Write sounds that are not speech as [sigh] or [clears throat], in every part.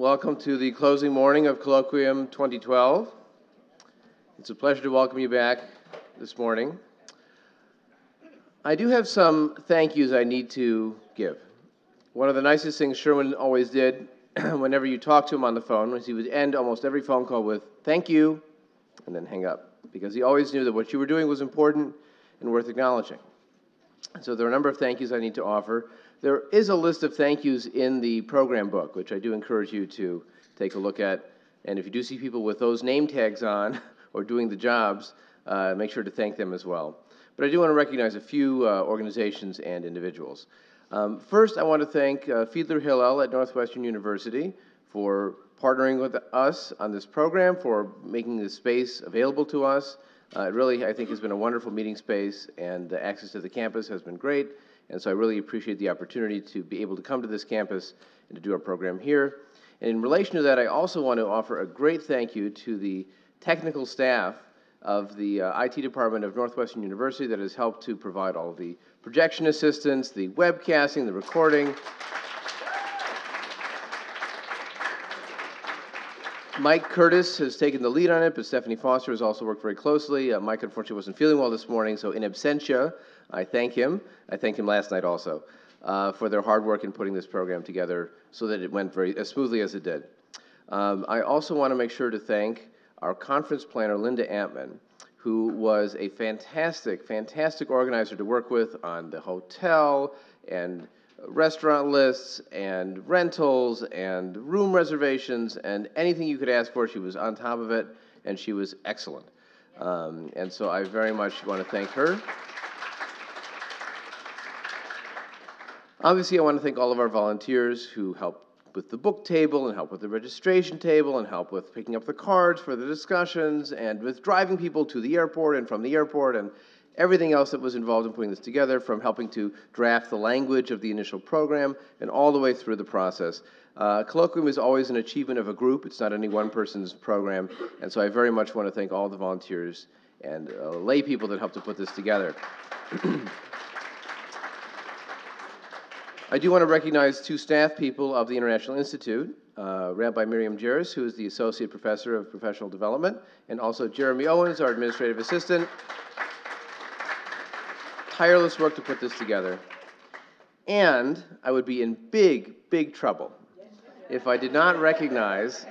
Welcome to the closing morning of Colloquium 2012. It's a pleasure to welcome you back this morning. I do have some thank yous I need to give. One of the nicest things Sherwin always did [clears throat] whenever you talked to him on the phone was he would end almost every phone call with thank you and then hang up because he always knew that what you were doing was important and worth acknowledging. So there are a number of thank yous I need to offer. There is a list of thank yous in the program book, which I do encourage you to take a look at. And if you do see people with those name tags on [laughs] or doing the jobs, uh, make sure to thank them as well. But I do want to recognize a few uh, organizations and individuals. Um, first, I want to thank uh, Fiedler Hillel at Northwestern University for partnering with us on this program, for making this space available to us. Uh, it really, I think, has been a wonderful meeting space, and the access to the campus has been great. And so I really appreciate the opportunity to be able to come to this campus and to do our program here. And in relation to that, I also want to offer a great thank you to the technical staff of the uh, IT department of Northwestern University that has helped to provide all the projection assistance, the webcasting, the recording. Mike Curtis has taken the lead on it, but Stephanie Foster has also worked very closely. Uh, Mike, unfortunately, wasn't feeling well this morning, so in absentia, I thank him. I thanked him last night also uh, for their hard work in putting this program together so that it went very as smoothly as it did. Um, I also want to make sure to thank our conference planner, Linda Antman, who was a fantastic, fantastic organizer to work with on the hotel and restaurant lists and rentals and room reservations and anything you could ask for. She was on top of it, and she was excellent. Um, and so I very much want to thank her. Obviously, I want to thank all of our volunteers who help with the book table and help with the registration table and help with picking up the cards for the discussions and with driving people to the airport and from the airport and everything else that was involved in putting this together, from helping to draft the language of the initial program and all the way through the process. Uh, Colloquium is always an achievement of a group. It's not any one person's program. And so I very much want to thank all the volunteers and uh, lay people that helped to put this together. [clears throat] I do want to recognize two staff people of the International Institute, uh, Rabbi Miriam Jerris, who is the Associate Professor of Professional Development, and also Jeremy Owens, our Administrative Assistant tireless work to put this together. And I would be in big, big trouble if I did not recognize,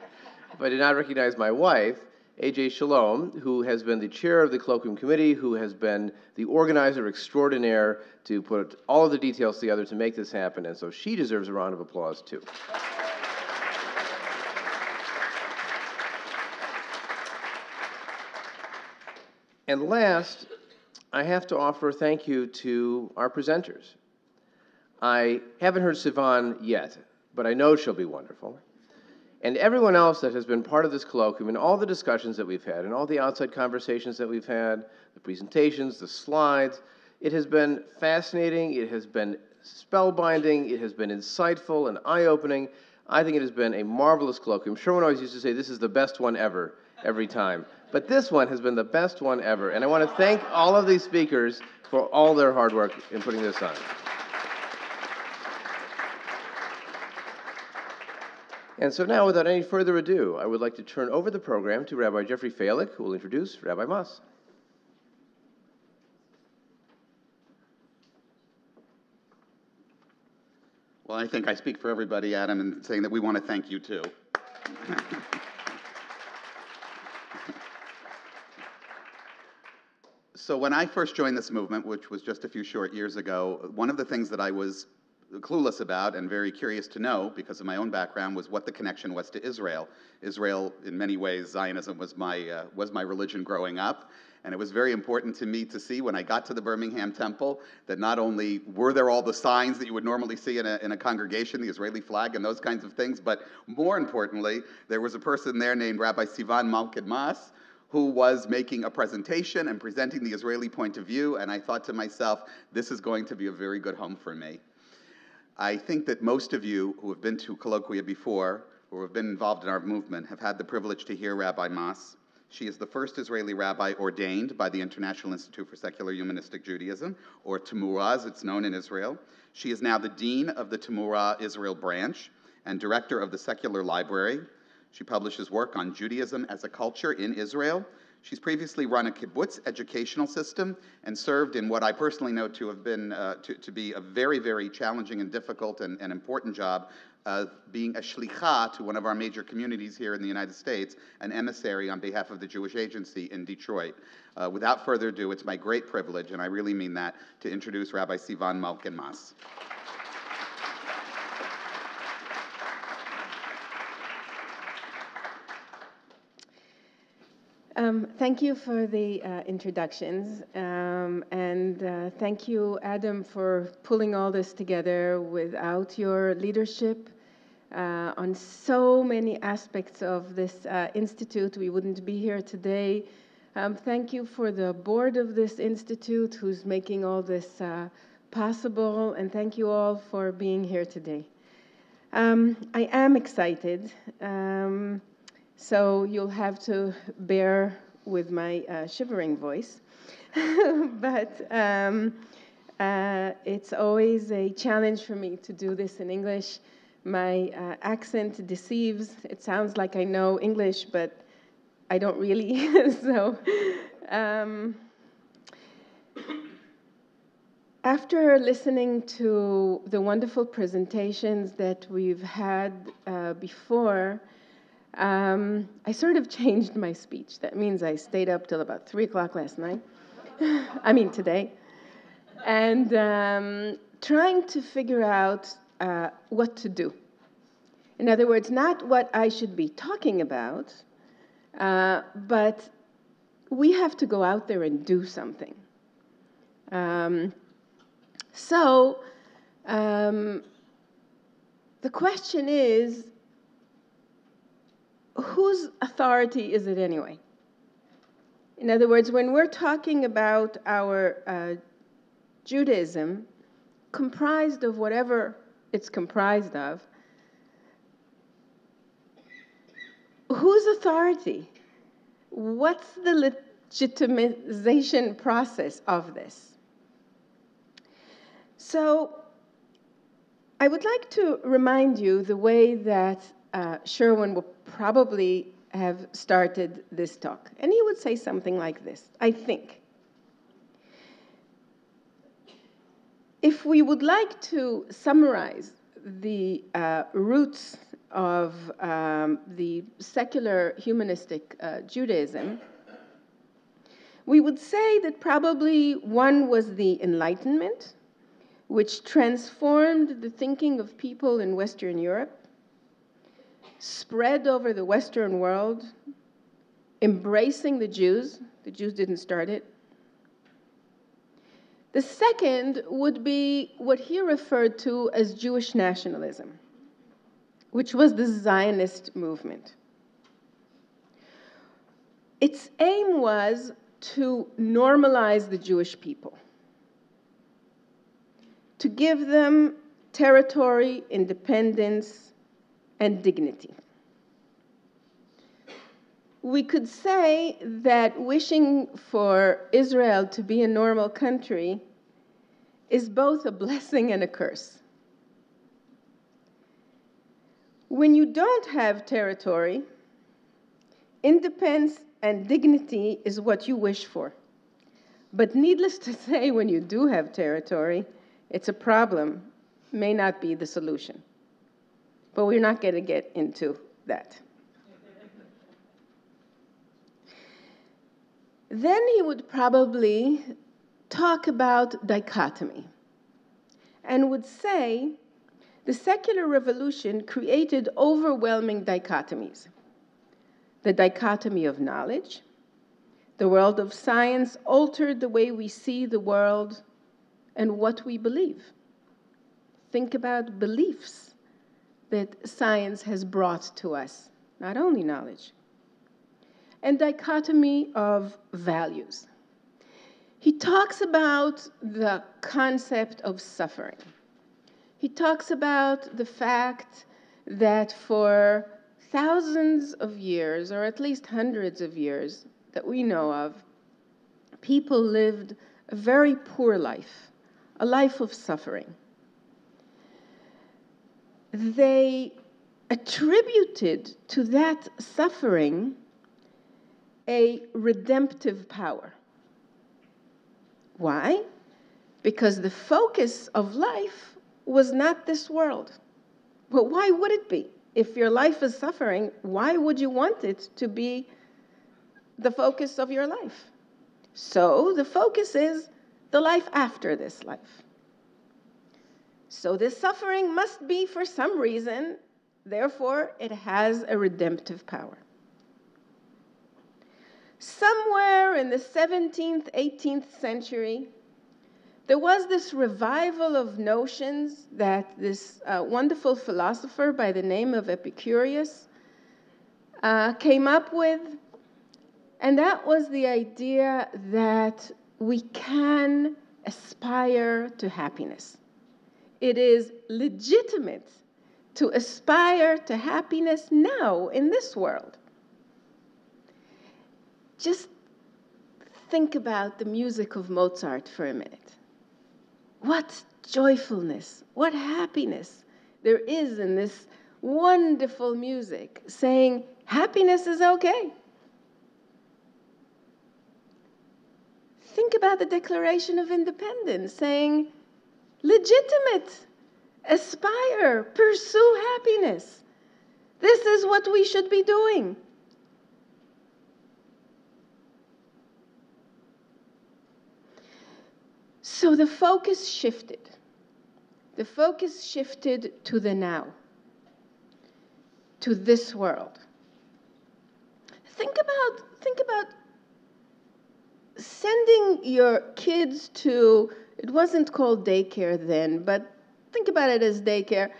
[laughs] if I did not recognize my wife, AJ Shalom, who has been the chair of the colloquium committee, who has been the organizer extraordinaire to put all of the details together to make this happen. And so she deserves a round of applause, too. And last, I have to offer a thank you to our presenters. I haven't heard Sivan yet, but I know she'll be wonderful. And everyone else that has been part of this colloquium and all the discussions that we've had and all the outside conversations that we've had, the presentations, the slides, it has been fascinating, it has been spellbinding, it has been insightful and eye-opening. I think it has been a marvelous colloquium. Sherwin always used to say, this is the best one ever, every time. But this one has been the best one ever. And I want to thank all of these speakers for all their hard work in putting this on. And so now, without any further ado, I would like to turn over the program to Rabbi Jeffrey Falick, who will introduce Rabbi Maas. Well, I think I speak for everybody, Adam, in saying that we want to thank you too. [laughs] So when I first joined this movement, which was just a few short years ago, one of the things that I was clueless about and very curious to know because of my own background was what the connection was to Israel. Israel, in many ways, Zionism was my, uh, was my religion growing up. And it was very important to me to see when I got to the Birmingham Temple that not only were there all the signs that you would normally see in a, in a congregation, the Israeli flag and those kinds of things, but more importantly, there was a person there named Rabbi Sivan Malkin Maas, who was making a presentation and presenting the Israeli point of view, and I thought to myself, this is going to be a very good home for me. I think that most of you who have been to colloquia before, or have been involved in our movement, have had the privilege to hear Rabbi Maas. She is the first Israeli rabbi ordained by the International Institute for Secular Humanistic Judaism, or Tmura as it's known in Israel. She is now the dean of the Tmura Israel branch, and director of the Secular Library. She publishes work on Judaism as a culture in Israel. She's previously run a kibbutz educational system and served in what I personally know to have been uh, to, to be a very, very challenging and difficult and, and important job of being a shlicha to one of our major communities here in the United States, an emissary on behalf of the Jewish Agency in Detroit. Uh, without further ado, it's my great privilege, and I really mean that, to introduce Rabbi Sivan Malkin-Maas. Um, thank you for the uh, introductions, um, and uh, thank you, Adam, for pulling all this together. Without your leadership uh, on so many aspects of this uh, institute, we wouldn't be here today. Um, thank you for the board of this institute who's making all this uh, possible, and thank you all for being here today. Um, I am excited. So you'll have to bear with my uh, shivering voice. [laughs] but um, uh, it's always a challenge for me to do this in English. My uh, accent deceives. It sounds like I know English, but I don't really. [laughs] so, um, after listening to the wonderful presentations that we've had uh, before, um, I sort of [laughs] changed my speech. That means I stayed up till about 3 o'clock last night. [laughs] I mean, today. And um, trying to figure out uh, what to do. In other words, not what I should be talking about, uh, but we have to go out there and do something. Um, so, um, the question is whose authority is it anyway? In other words, when we're talking about our uh, Judaism, comprised of whatever it's comprised of, whose authority? What's the legitimization process of this? So, I would like to remind you the way that uh, Sherwin will probably have started this talk. And he would say something like this I think. If we would like to summarize the uh, roots of um, the secular humanistic uh, Judaism, we would say that probably one was the Enlightenment, which transformed the thinking of people in Western Europe spread over the Western world, embracing the Jews. The Jews didn't start it. The second would be what he referred to as Jewish nationalism, which was the Zionist movement. Its aim was to normalize the Jewish people, to give them territory, independence, and dignity. We could say that wishing for Israel to be a normal country is both a blessing and a curse. When you don't have territory, independence and dignity is what you wish for. But needless to say, when you do have territory, it's a problem, may not be the solution. But we're not going to get into that. then he would probably talk about dichotomy and would say the secular revolution created overwhelming dichotomies. The dichotomy of knowledge, the world of science altered the way we see the world and what we believe. Think about beliefs that science has brought to us, not only knowledge, and dichotomy of values. He talks about the concept of suffering. He talks about the fact that for thousands of years, or at least hundreds of years that we know of, people lived a very poor life, a life of suffering they attributed to that suffering a redemptive power. Why? Because the focus of life was not this world. But why would it be? If your life is suffering, why would you want it to be the focus of your life? So the focus is the life after this life. So this suffering must be for some reason, therefore, it has a redemptive power. Somewhere in the 17th, 18th century, there was this revival of notions that this uh, wonderful philosopher by the name of Epicurus uh, came up with. And that was the idea that we can aspire to happiness. It is legitimate to aspire to happiness now in this world. Just think about the music of Mozart for a minute. What joyfulness, what happiness there is in this wonderful music saying happiness is okay. Think about the Declaration of Independence saying legitimate, aspire, pursue happiness. This is what we should be doing. So the focus shifted. The focus shifted to the now, to this world. Think about, think about sending your kids to, it wasn't called daycare then, but think about it as daycare.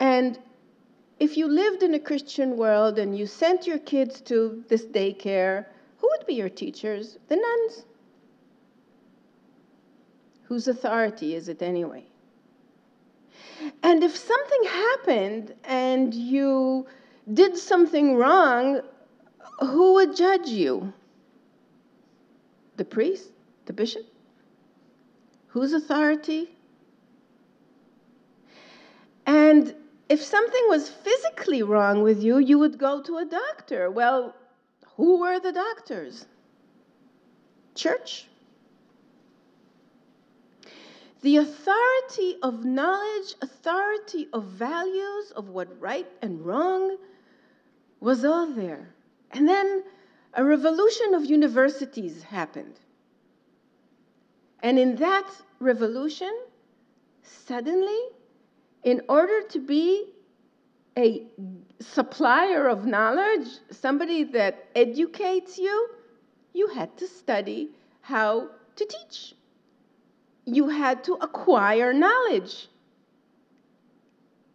And if you lived in a Christian world and you sent your kids to this daycare, who would be your teachers? The nuns. Whose authority is it anyway? And if something happened and you did something wrong, who would judge you? The priest? The bishop? Whose authority? And if something was physically wrong with you, you would go to a doctor. Well, who were the doctors? Church? The authority of knowledge, authority of values, of what right and wrong was all there. And then a revolution of universities happened. And in that revolution, suddenly, in order to be a supplier of knowledge, somebody that educates you, you had to study how to teach you had to acquire knowledge.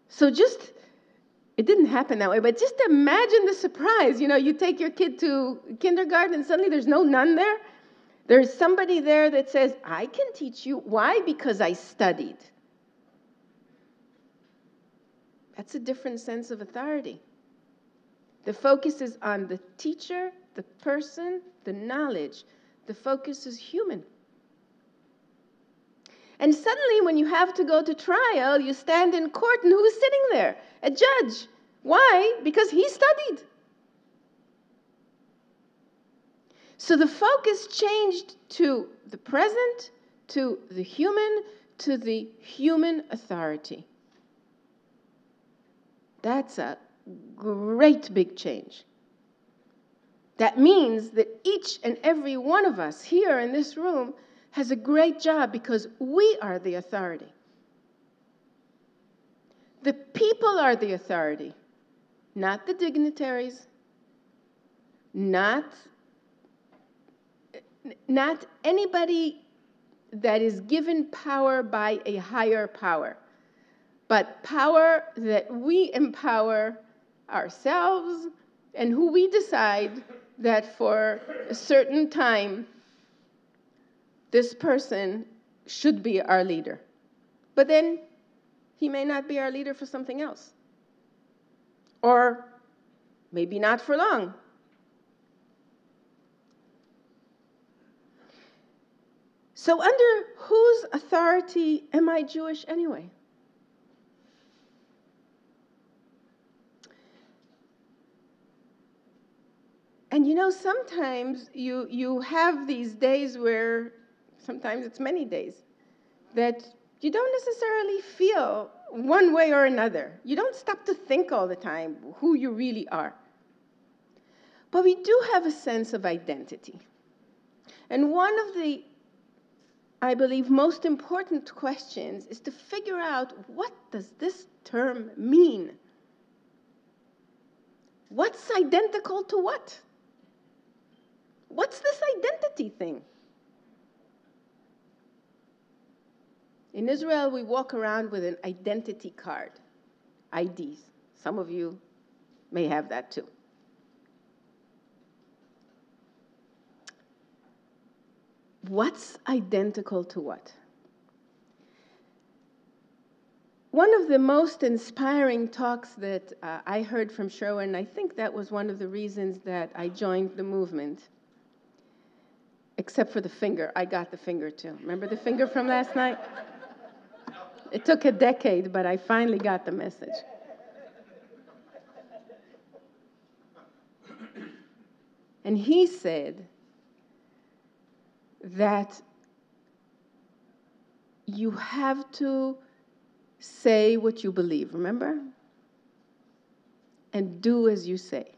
So just, it didn't happen that way, but just imagine the surprise. You know, you take your kid to kindergarten and suddenly there's no nun there. There's somebody there that says, I can teach you. Why? Because I studied. That's a different sense of authority. The focus is on the teacher, the person, the knowledge. The focus is human. And suddenly, when you have to go to trial, you stand in court, and who's sitting there? A judge. Why? Because he studied. So the focus changed to the present, to the human, to the human authority. That's a great big change. That means that each and every one of us here in this room has a great job because we are the authority. The people are the authority, not the dignitaries, not, not anybody that is given power by a higher power, but power that we empower ourselves and who we decide that for a certain time this person should be our leader. But then he may not be our leader for something else. Or maybe not for long. So, under whose authority am I Jewish anyway? And you know, sometimes you, you have these days where, sometimes it's many days, that you don't necessarily feel one way or another. You don't stop to think all the time who you really are. But we do have a sense of identity. And one of the I believe, most important questions is to figure out what does this term mean? What's identical to what? What's this identity thing? In Israel, we walk around with an identity card, IDs. Some of you may have that too. What's identical to what? One of the most inspiring talks that uh, I heard from Sherwin, I think that was one of the reasons that I joined the movement, except for the finger. I got the finger too. Remember the finger from last night? It took a decade, but I finally got the message. And he said that you have to say what you believe, remember? And do as you say.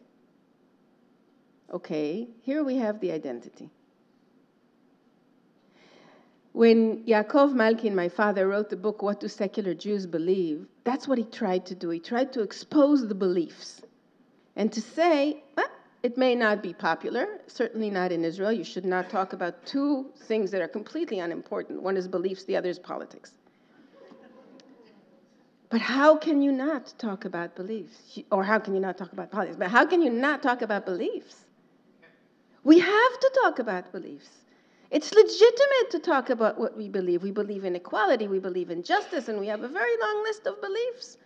Okay, here we have the identity. When Yaakov Malkin, my father, wrote the book, What Do Secular Jews Believe? That's what he tried to do. He tried to expose the beliefs and to say, it may not be popular, certainly not in Israel. You should not talk about two things that are completely unimportant. One is beliefs, the other is politics. But how can you not talk about beliefs? Or how can you not talk about politics? But how can you not talk about beliefs? We have to talk about beliefs. It's legitimate to talk about what we believe. We believe in equality, we believe in justice, and we have a very long list of beliefs.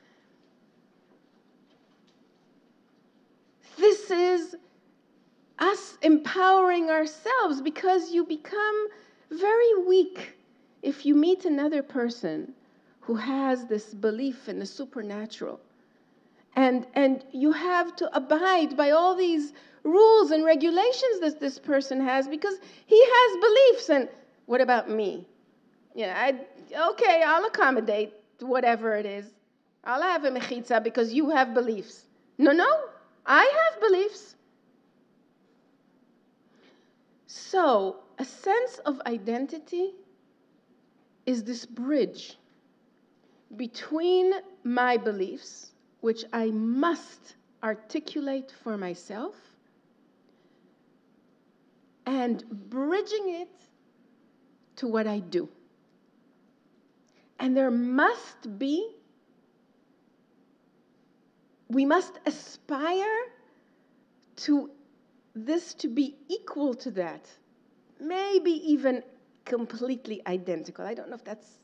This is us empowering ourselves because you become very weak if you meet another person who has this belief in the supernatural. And, and you have to abide by all these rules and regulations that this person has because he has beliefs. And what about me? Yeah, I, okay, I'll accommodate whatever it is. I'll have a mechitza because you have beliefs. No, no, I have beliefs. So, a sense of identity is this bridge between my beliefs, which I must articulate for myself, and bridging it to what I do. And there must be, we must aspire to this to be equal to that, maybe even completely identical. I don't know if that's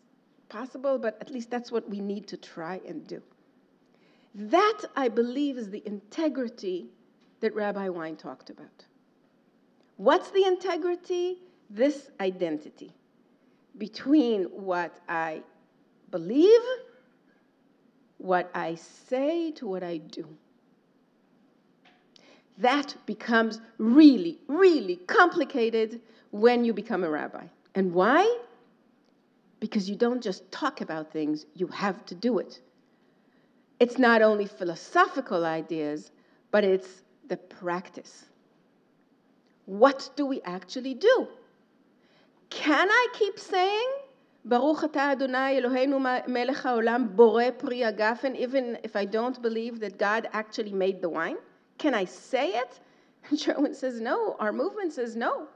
possible, but at least that's what we need to try and do. That, I believe, is the integrity that Rabbi Wine talked about. What's the integrity? This identity between what I believe, what I say, to what I do. That becomes really, really complicated when you become a rabbi. And why? Because you don't just talk about things, you have to do it. It's not only philosophical ideas, but it's the practice. What do we actually do? Can I keep saying, Baruch Adonai Eloheinu melech haolam borei pri agafen, even if I don't believe that God actually made the wine? Can I say it? [laughs] And Sherwin says no. Our movement says no.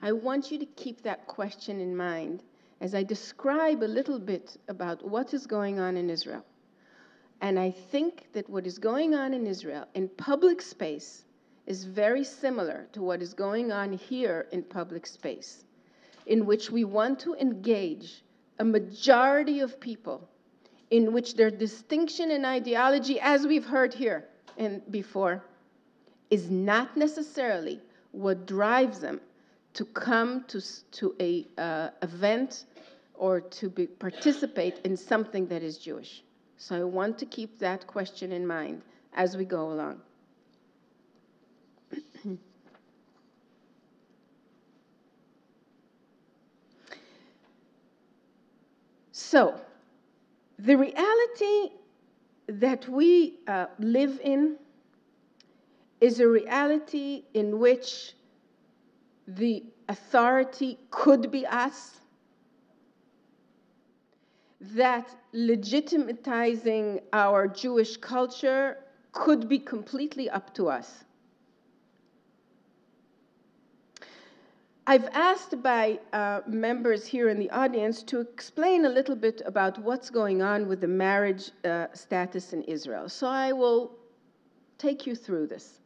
I want you to keep that question in mind as I describe a little bit about what is going on in Israel. And I think that what is going on in Israel in public space is very similar to what is going on here in public space, in which we want to engage a majority of people in which their distinction in ideology, as we've heard here and before, is not necessarily what drives them to come to, to a uh, event or to be, participate in something that is Jewish. So I want to keep that question in mind as we go along. [clears throat] so, the reality that we uh, live in is a reality in which the authority could be us, that legitimatizing our Jewish culture could be completely up to us. I've asked by uh, members here in the audience to explain a little bit about what's going on with the marriage uh, status in Israel. So I will take you through this.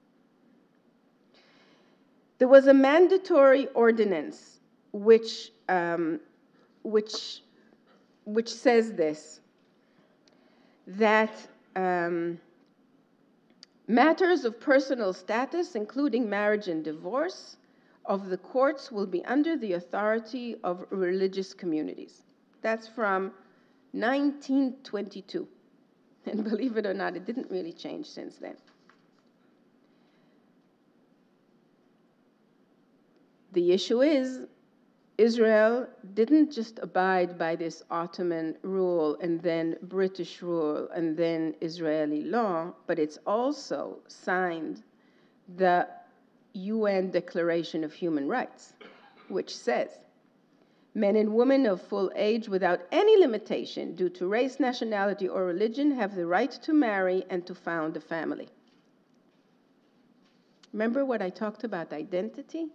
There was a mandatory ordinance which, um, which, which says this that um, matters of personal status, including marriage and divorce, of the courts will be under the authority of religious communities. That's from 1922. [laughs] And believe it or not, it didn't really change since then. The issue is, Israel didn't just abide by this Ottoman rule and then British rule and then Israeli law, but it's also signed the UN Declaration of Human Rights, which says men and women of full age without any limitation due to race, nationality, or religion have the right to marry and to found a family. Remember what I talked about identity?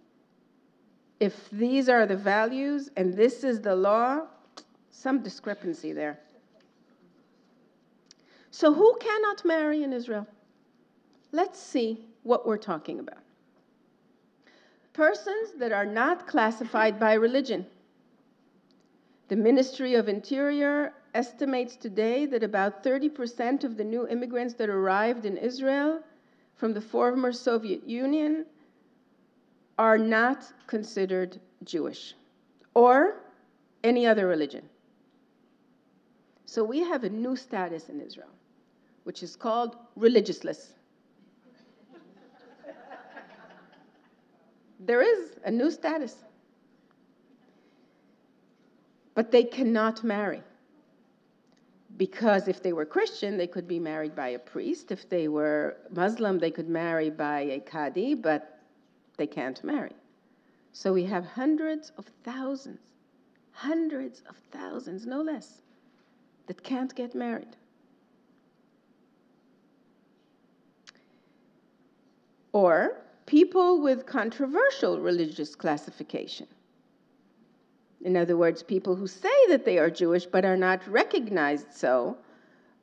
if these are the values and this is the law, some discrepancy there. So, who cannot marry in Israel? Let's see what we're talking about. Persons that are not classified by religion. The Ministry of Interior estimates today that about 30% of the new immigrants that arrived in Israel from the former Soviet Union are not considered Jewish or any other religion. So we have a new status in Israel, which is called religiousless. There is a new status. But they cannot marry. Because if they were Christian, they could be married by a priest. If they were Muslim, they could marry by a Qadi, but they can't marry. So we have hundreds of thousands, hundreds of thousands, no less, that can't get married. Or people with controversial religious classification. In other words, people who say that they are Jewish but are not recognized so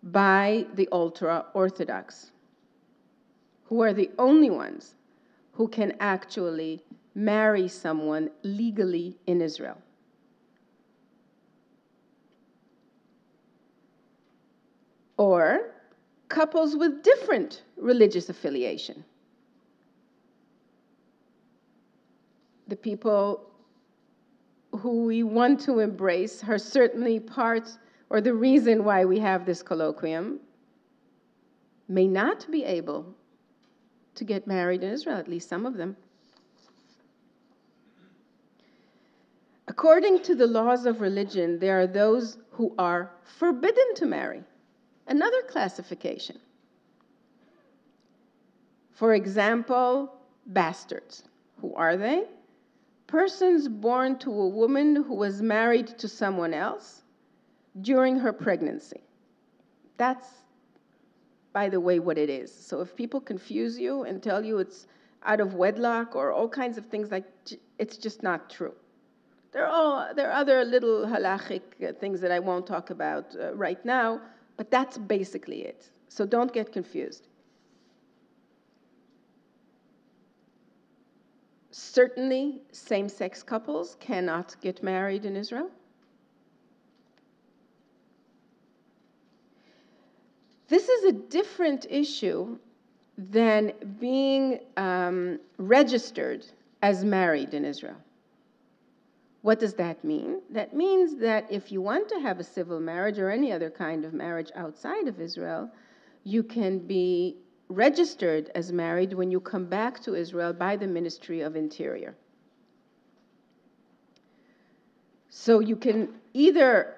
by the ultra Orthodox, who are the only ones who can actually marry someone legally in Israel. Or couples with different religious affiliation. The people who we want to embrace are certainly part or the reason why we have this colloquium may not be able to get married in Israel, at least some of them. According to the laws of religion, there are those who are forbidden to marry. Another classification. For example, bastards. Who are they? Persons born to a woman who was married to someone else during her pregnancy. That's by the way, what it is. So if people confuse you and tell you it's out of wedlock or all kinds of things like it's just not true. There are, all, there are other little halachic uh, things that I won't talk about uh, right now, but that's basically it. So don't get confused. Certainly, same sex couples cannot get married in Israel. This is a different issue than being um, registered as married in Israel. What does that mean? That means that if you want to have a civil marriage or any other kind of marriage outside of Israel, you can be registered as married when you come back to Israel by the Ministry of Interior. So you can either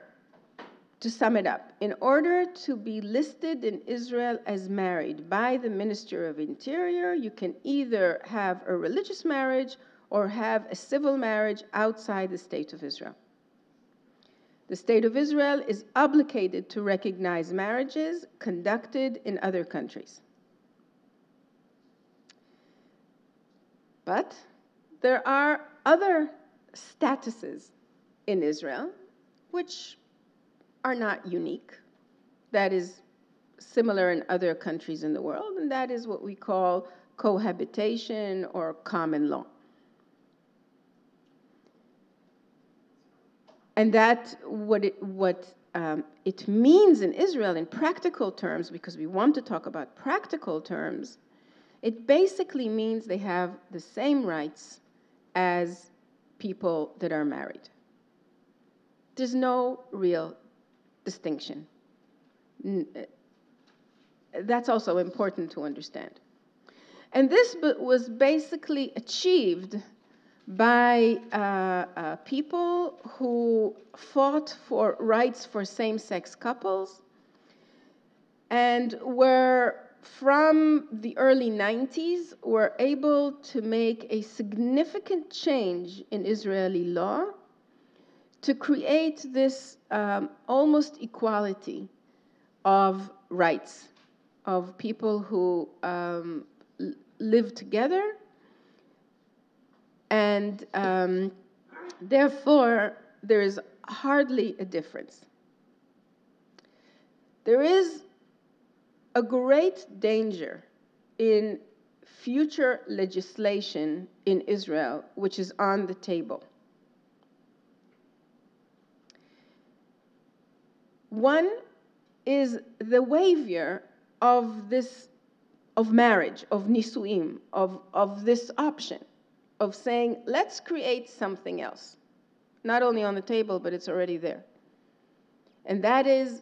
to sum it up, in order to be listed in Israel as married by the Minister of Interior, you can either have a religious marriage or have a civil marriage outside the state of Israel. The state of Israel is obligated to recognize marriages conducted in other countries. But there are other statuses in Israel which are not unique. That is similar in other countries in the world, and that is what we call cohabitation or common law. And that what it, what um, it means in Israel in practical terms, because we want to talk about practical terms, it basically means they have the same rights as people that are married. There's no real distinction. Uh, that's also important to understand. And this was basically achieved by uh, uh, people who fought for rights for same sex couples and were from the early 90s were able to make a significant change in Israeli law to create this um, almost equality of rights of people who um, live together and um, therefore there is hardly a difference. There is a great danger in future legislation in Israel, which is on the table. One is the waiver of this, of marriage, of nisuim, of, of this option, of saying, let's create something else. Not only on the table, but it's already there. And that is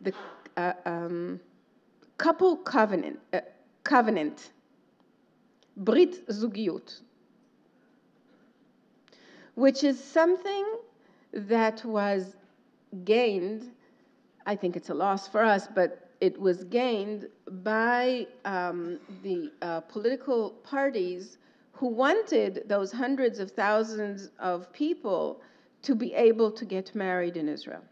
the uh, um, couple covenant, uh, covenant, brit zugiyut, which is something that was gained. I think it's a loss for us, but it was gained by um, the uh, political parties who wanted those hundreds of thousands of people to be able to get married in Israel.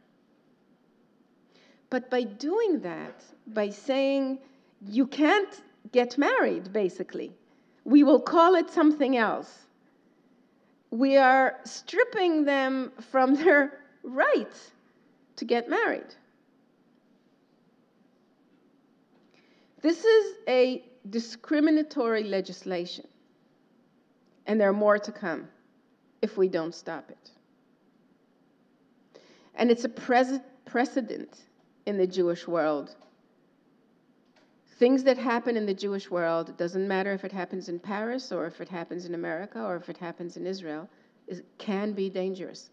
But by doing that, by saying you can't get married, basically, we will call it something else. We are stripping them from [laughs] their right to get married. This is a discriminatory legislation, and there are more to come if we don't stop it. And it's a precedent in the Jewish world. Things that happen in the Jewish world, doesn't matter if it happens in Paris or if it happens in America or if it happens in Israel, is, can be dangerous.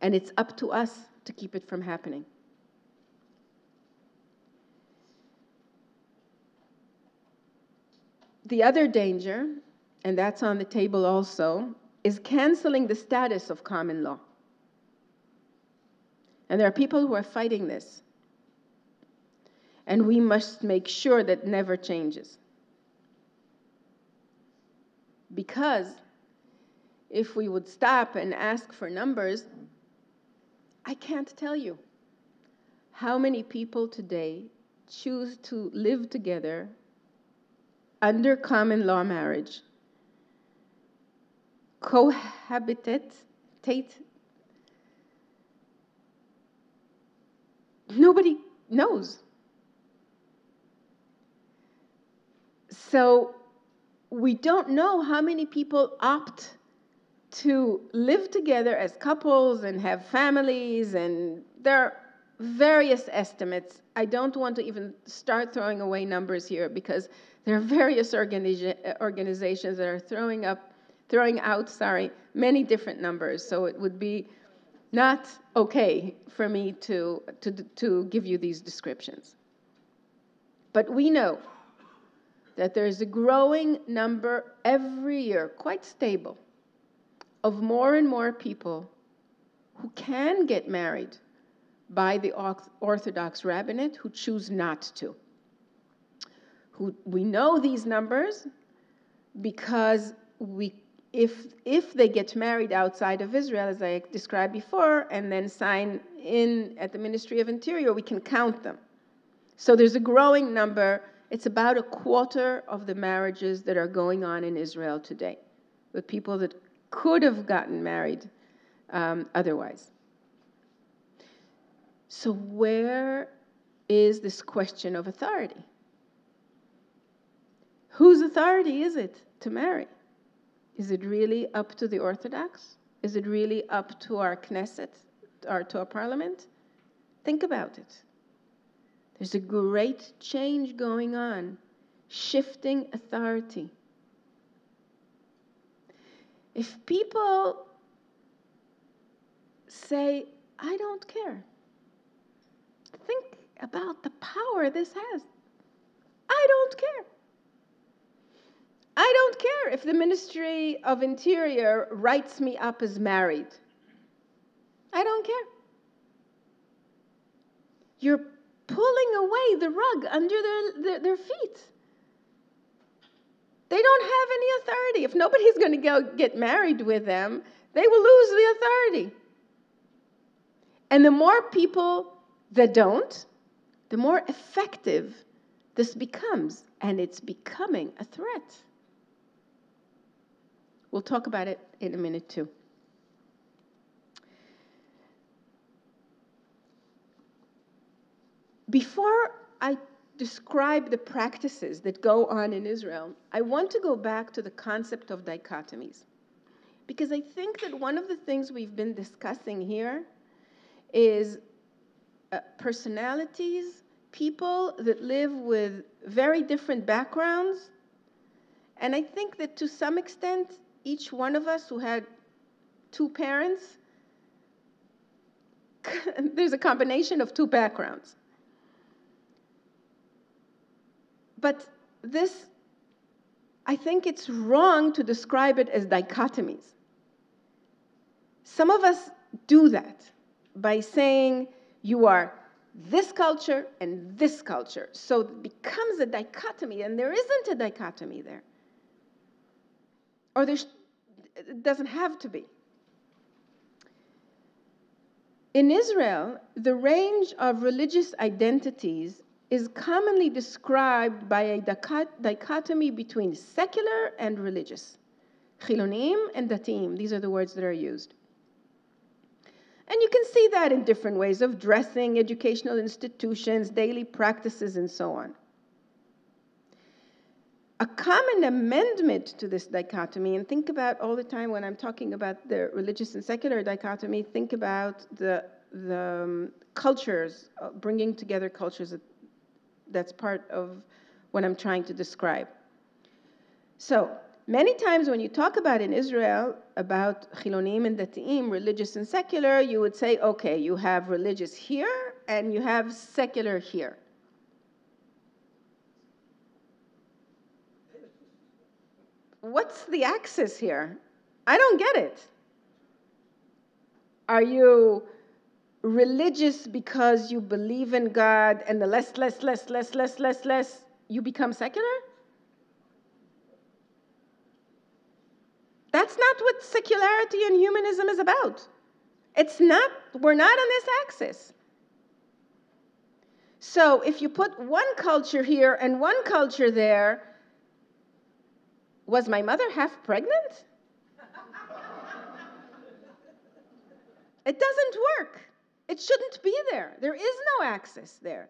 And it's up to us to keep it from happening. The other danger, and that's on the table also, is canceling the status of common law. And there are people who are fighting this. And we must make sure that never changes. Because if we would stop and ask for numbers, I can't tell you how many people today choose to live together under common law marriage, cohabitate, Nobody knows. So we don't know how many people opt to live together as couples and have families, and there are various estimates. I don't want to even start throwing away numbers here because there are various organiza- organizations that are throwing up, throwing out, sorry, many different numbers. So it would be not okay for me to, to, to give you these descriptions. But we know that there is a growing number every year, quite stable, of more and more people who can get married by the Orthodox rabbinate who choose not to. Who, we know these numbers because we, if, if they get married outside of Israel, as I described before, and then sign in at the Ministry of Interior, we can count them. So there's a growing number. It's about a quarter of the marriages that are going on in Israel today with people that could have gotten married um, otherwise. So, where is this question of authority? Whose authority is it to marry? Is it really up to the Orthodox? Is it really up to our Knesset or to our parliament? Think about it. There's a great change going on, shifting authority. If people say, I don't care, think about the power this has. I don't care. I don't care if the Ministry of Interior writes me up as married. I don't care. You're pulling away the rug under their, their, their feet. They don't have any authority. If nobody's going to go get married with them, they will lose the authority. And the more people that don't, the more effective this becomes, and it's becoming a threat. We'll talk about it in a minute, too. Before I describe the practices that go on in Israel, I want to go back to the concept of dichotomies. Because I think that one of the things we've been discussing here is uh, personalities, people that live with very different backgrounds. And I think that to some extent, each one of us who had two parents, [laughs] there's a combination of two backgrounds. But this, I think it's wrong to describe it as dichotomies. Some of us do that by saying you are this culture and this culture. So it becomes a dichotomy, and there isn't a dichotomy there. Or there it doesn't have to be. In Israel, the range of religious identities is commonly described by a dichotomy between secular and religious. Chilonim and datim, these are the words that are used. And you can see that in different ways of dressing, educational institutions, daily practices, and so on. A common amendment to this dichotomy, and think about all the time when I'm talking about the religious and secular dichotomy, think about the, the um, cultures, uh, bringing together cultures that's part of what I'm trying to describe. So, many times when you talk about in Israel about chilonim and datiim, religious and secular, you would say, okay, you have religious here and you have secular here. What's the axis here? I don't get it. Are you religious because you believe in God, and the less, less, less, less, less, less, less, you become secular? That's not what secularity and humanism is about. It's not, we're not on this axis. So if you put one culture here and one culture there, was my mother half pregnant? it doesn't work. It shouldn't be there. There is no access there.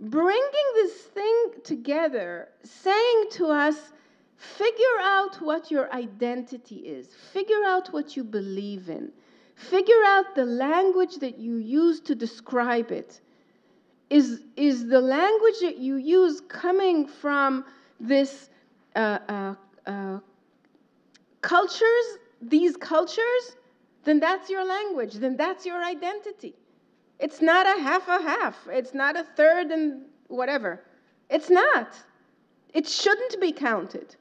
Bringing this thing together, saying to us, figure out what your identity is, figure out what you believe in, figure out the language that you use to describe it. Is, is the language that you use coming from this uh, uh, uh, cultures, these cultures, then that's your language, then that's your identity. It's not a half a half, it's not a third and whatever. It's not. It shouldn't be counted.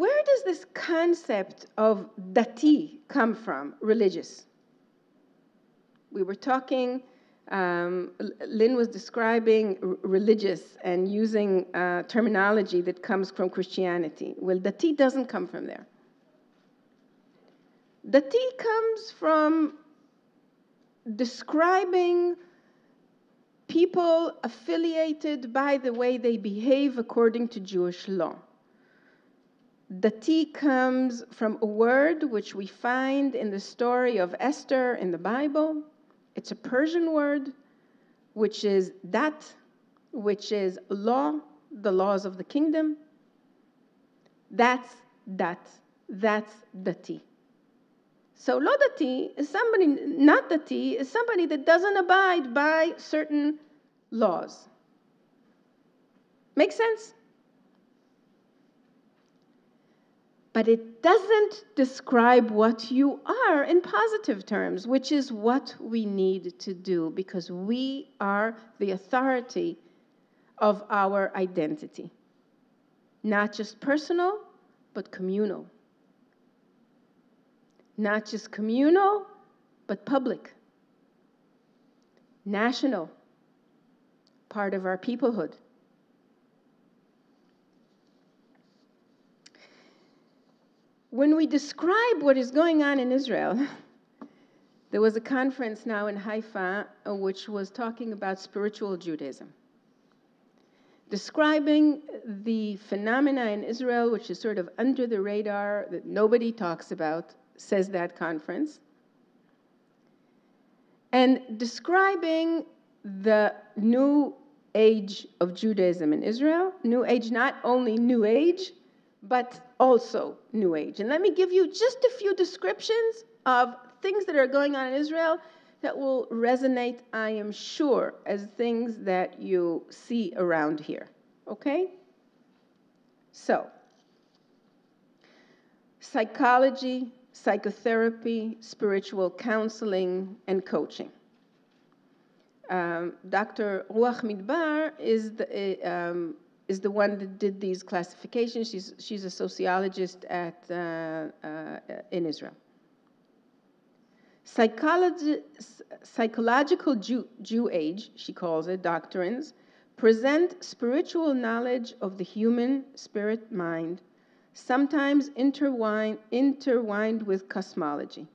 where does this concept of dati come from, religious? We were talking, um, Lynn was describing religious and using uh, terminology that comes from Christianity. Well, dati doesn't come from there. Dati comes from describing people affiliated by the way they behave according to Jewish law. Dati comes from a word which we find in the story of Esther in the Bible. It's a Persian word, which is dat, which is law, the laws of the kingdom. That's dat. That's dati. So lo dati is somebody, not dati, is somebody that doesn't abide by certain laws. Make sense? But it doesn't describe what you are in positive terms, which is what we need to do because we are the authority of our identity. Not just personal, but communal not just communal, but public, national, part of our peoplehood. When we describe what is going on in Israel, [laughs] there was a conference now in Haifa uh, which was talking about spiritual Judaism, describing the phenomena in Israel which is sort of under the radar that nobody talks about says that conference, and describing the new age of Judaism in Israel, new age, not only new age, but also new age. And let me give you just a few descriptions of things that are going on in Israel that will resonate, I am sure, as things that you see around here. Okay? So, psychology, psychotherapy, spiritual counseling, and coaching. Um, Dr. Ruach Midbar is the, uh, um, is the one that did these classifications. She's, she's a sociologist at, uh, uh, in Israel. Psychological Jew, Jew age, she calls it, doctrines, present spiritual knowledge of the human spirit mind sometimes intertwined, intertwined with cosmology.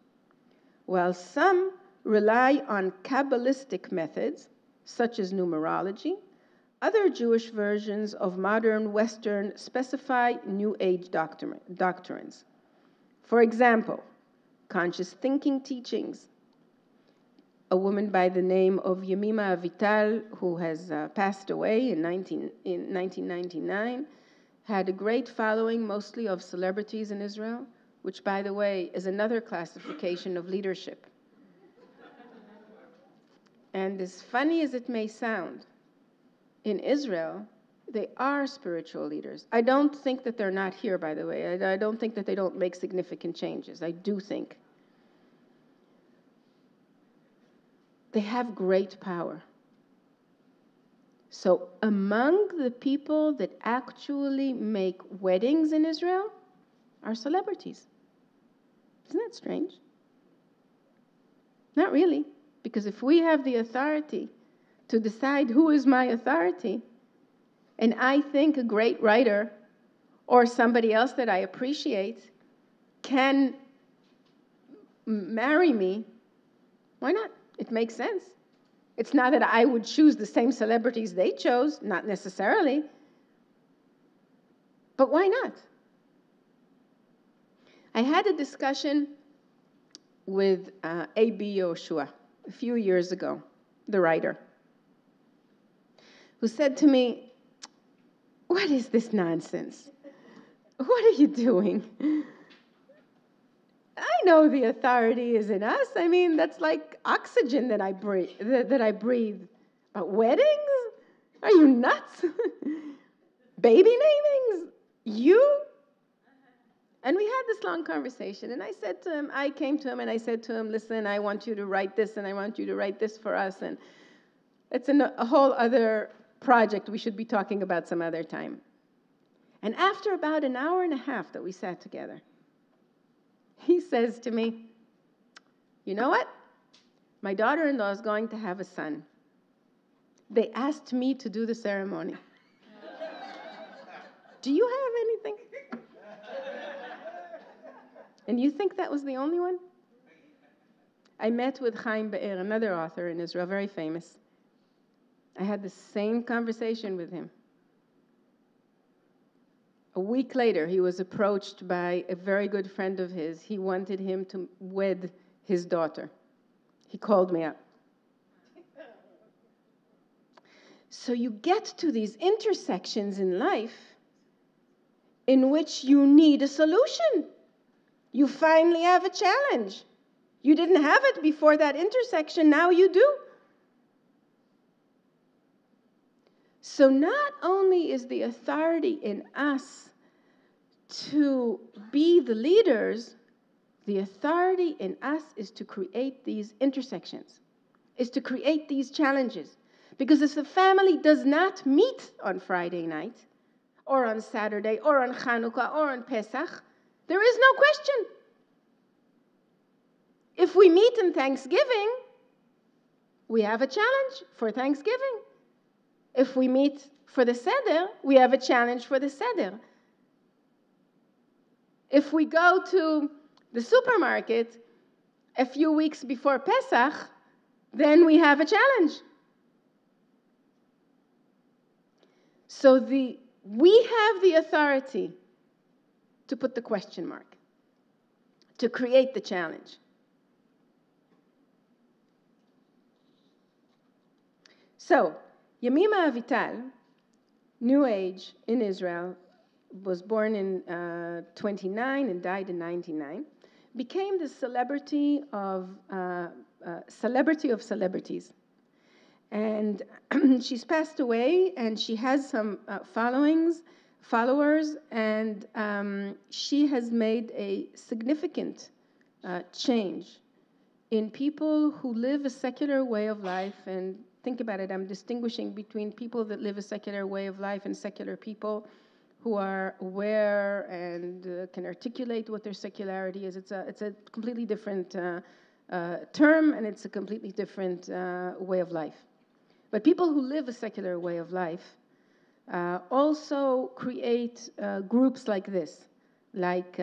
While some rely on Kabbalistic methods, such as numerology, other Jewish versions of modern Western specify New Age doctrine, doctrines. For example, conscious thinking teachings. A woman by the name of Yemima Avital, who has uh, passed away in, 19, in 1999, had a great following, mostly of celebrities in Israel, which, by the way, is another classification of leadership. and as funny as it may sound, in Israel, they are spiritual leaders. I don't think that they're not here, by the way. I, don't think that they don't make significant changes. I do think. They have great power. So, among the people that actually make weddings in Israel are celebrities. Isn't that strange? Not really, because if we have the authority to decide who is my authority, and I think a great writer or somebody else that I appreciate can marry me, why not? It makes sense. It's not that I would choose the same celebrities they chose, not necessarily. But why not? I had a discussion with uh, A.B. Yehoshua a few years ago, the writer, who said to me, What is this nonsense? What are you doing? I know the authority is in us. I mean, that's like oxygen that I breathe. That, that I breathe. But weddings? Are you nuts? [laughs] Baby namings? You? And we had this long conversation, and I said to him, I came to him and I said to him, listen, I want you to write this, and I want you to write this for us. And it's a whole other project we should be talking about some other time. And after about an hour and a half that we sat together, he [laughs] says to me, You know what? My daughter in law is going to have a son. They asked me to do the ceremony. [laughs] do you have anything? [laughs] And you think that was the only one? I met with Chaim Be'er, another author in Israel, very famous. I had the same conversation with him. A week later, he was approached by a very good friend of his. He wanted him to wed his daughter. He called me up. So you get to these intersections in life in which you need a solution. You finally have a challenge. You didn't have it before that intersection, now you do. So, not only is the authority in us to be the leaders, the authority in us is to create these intersections, is to create these challenges. Because if the family does not meet on Friday night, or on Saturday, or on Hanukkah, or on Pesach, there is no question. If we meet in Thanksgiving, we have a challenge for Thanksgiving. If we meet for the Seder, we have a challenge for the Seder. If we go to the supermarket a few weeks before Pesach, then we have a challenge. So the, we have the authority to put the question mark, to create the challenge. So, Yemima Avital, New Age in Israel, was born in uh, 29 and died in 99, became the celebrity of uh, uh, celebrity of celebrities. And [clears throat] she's passed away, and she has some uh, followings, followers, and um, she has made a significant uh, change in people who live a secular way of life and think about it, I'm distinguishing between people that live a secular way of life and secular people who are aware and uh, can articulate what their secularity is. It's a, it's a completely different uh, uh, term and it's a completely different uh, way of life. But people who live a secular way of life uh, also create uh, groups like this, like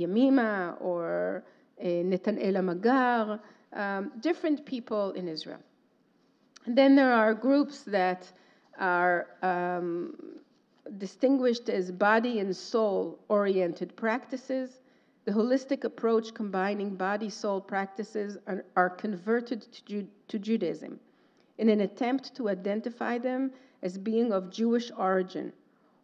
Yemima or Netanel Magar, um, different people in Israel. Then there are groups that are um, distinguished as body and soul oriented practices. The holistic approach combining body soul practices are, are converted to, Ju- to Judaism in an attempt to identify them as being of Jewish origin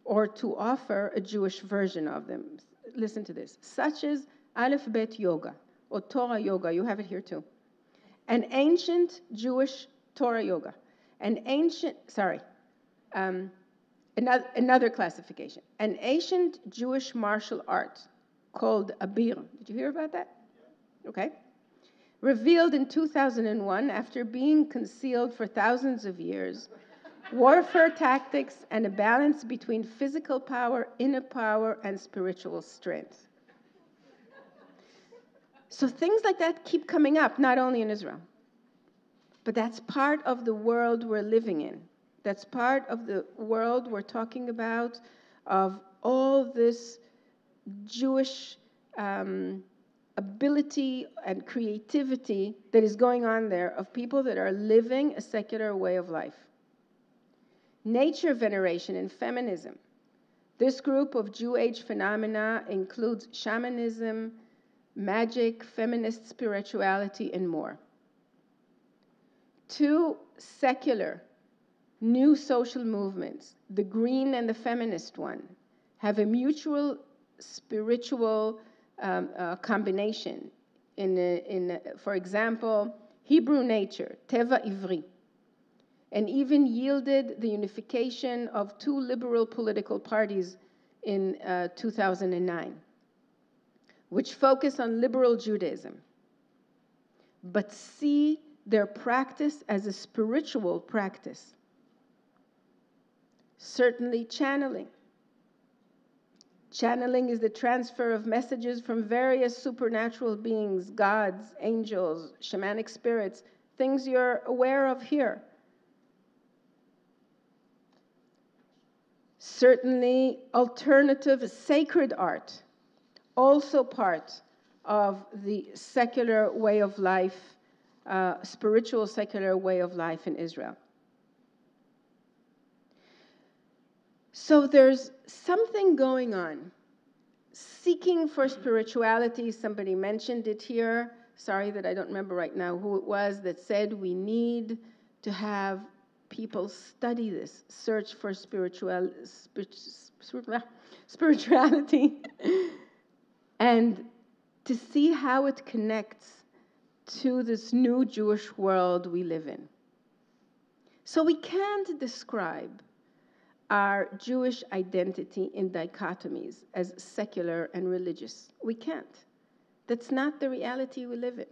or to offer a Jewish version of them. Listen to this, such as Aleph Bet Yoga or Torah Yoga, you have it here too. An ancient Jewish Torah yoga, an ancient, sorry, um, another, another classification, an ancient Jewish martial art called Abir. Did you hear about that? Okay. Revealed in 2001 after being concealed for thousands of years, warfare tactics and a balance between physical power, inner power, and spiritual strength. So things like that keep coming up, not only in Israel. But that's part of the world we're living in. That's part of the world we're talking about of all this Jewish um, ability and creativity that is going on there of people that are living a secular way of life. Nature veneration and feminism. This group of Jew age phenomena includes shamanism, magic, feminist spirituality, and more two secular new social movements, the green and the feminist one, have a mutual spiritual um, uh, combination. In, a, in a, for example, Hebrew nature, Teva Ivri, and even yielded the unification of two liberal political parties in uh, 2009, which focus on liberal Judaism, but see their practice as a spiritual practice. Certainly, channeling. Channeling is the transfer of messages from various supernatural beings, gods, angels, shamanic spirits, things you're aware of here. Certainly, alternative sacred art, also part of the secular way of life, uh, spiritual secular way of life in Israel. So there's something going on. Seeking for spirituality, somebody mentioned it here. Sorry that I don't remember right now who it was that said we need to have people study this, search for spiritual, [laughs] spirituality, [laughs] and to see how it connects to this new Jewish world we live in. So we can't describe our Jewish identity in dichotomies as secular and religious. We can't. That's not the reality we live in.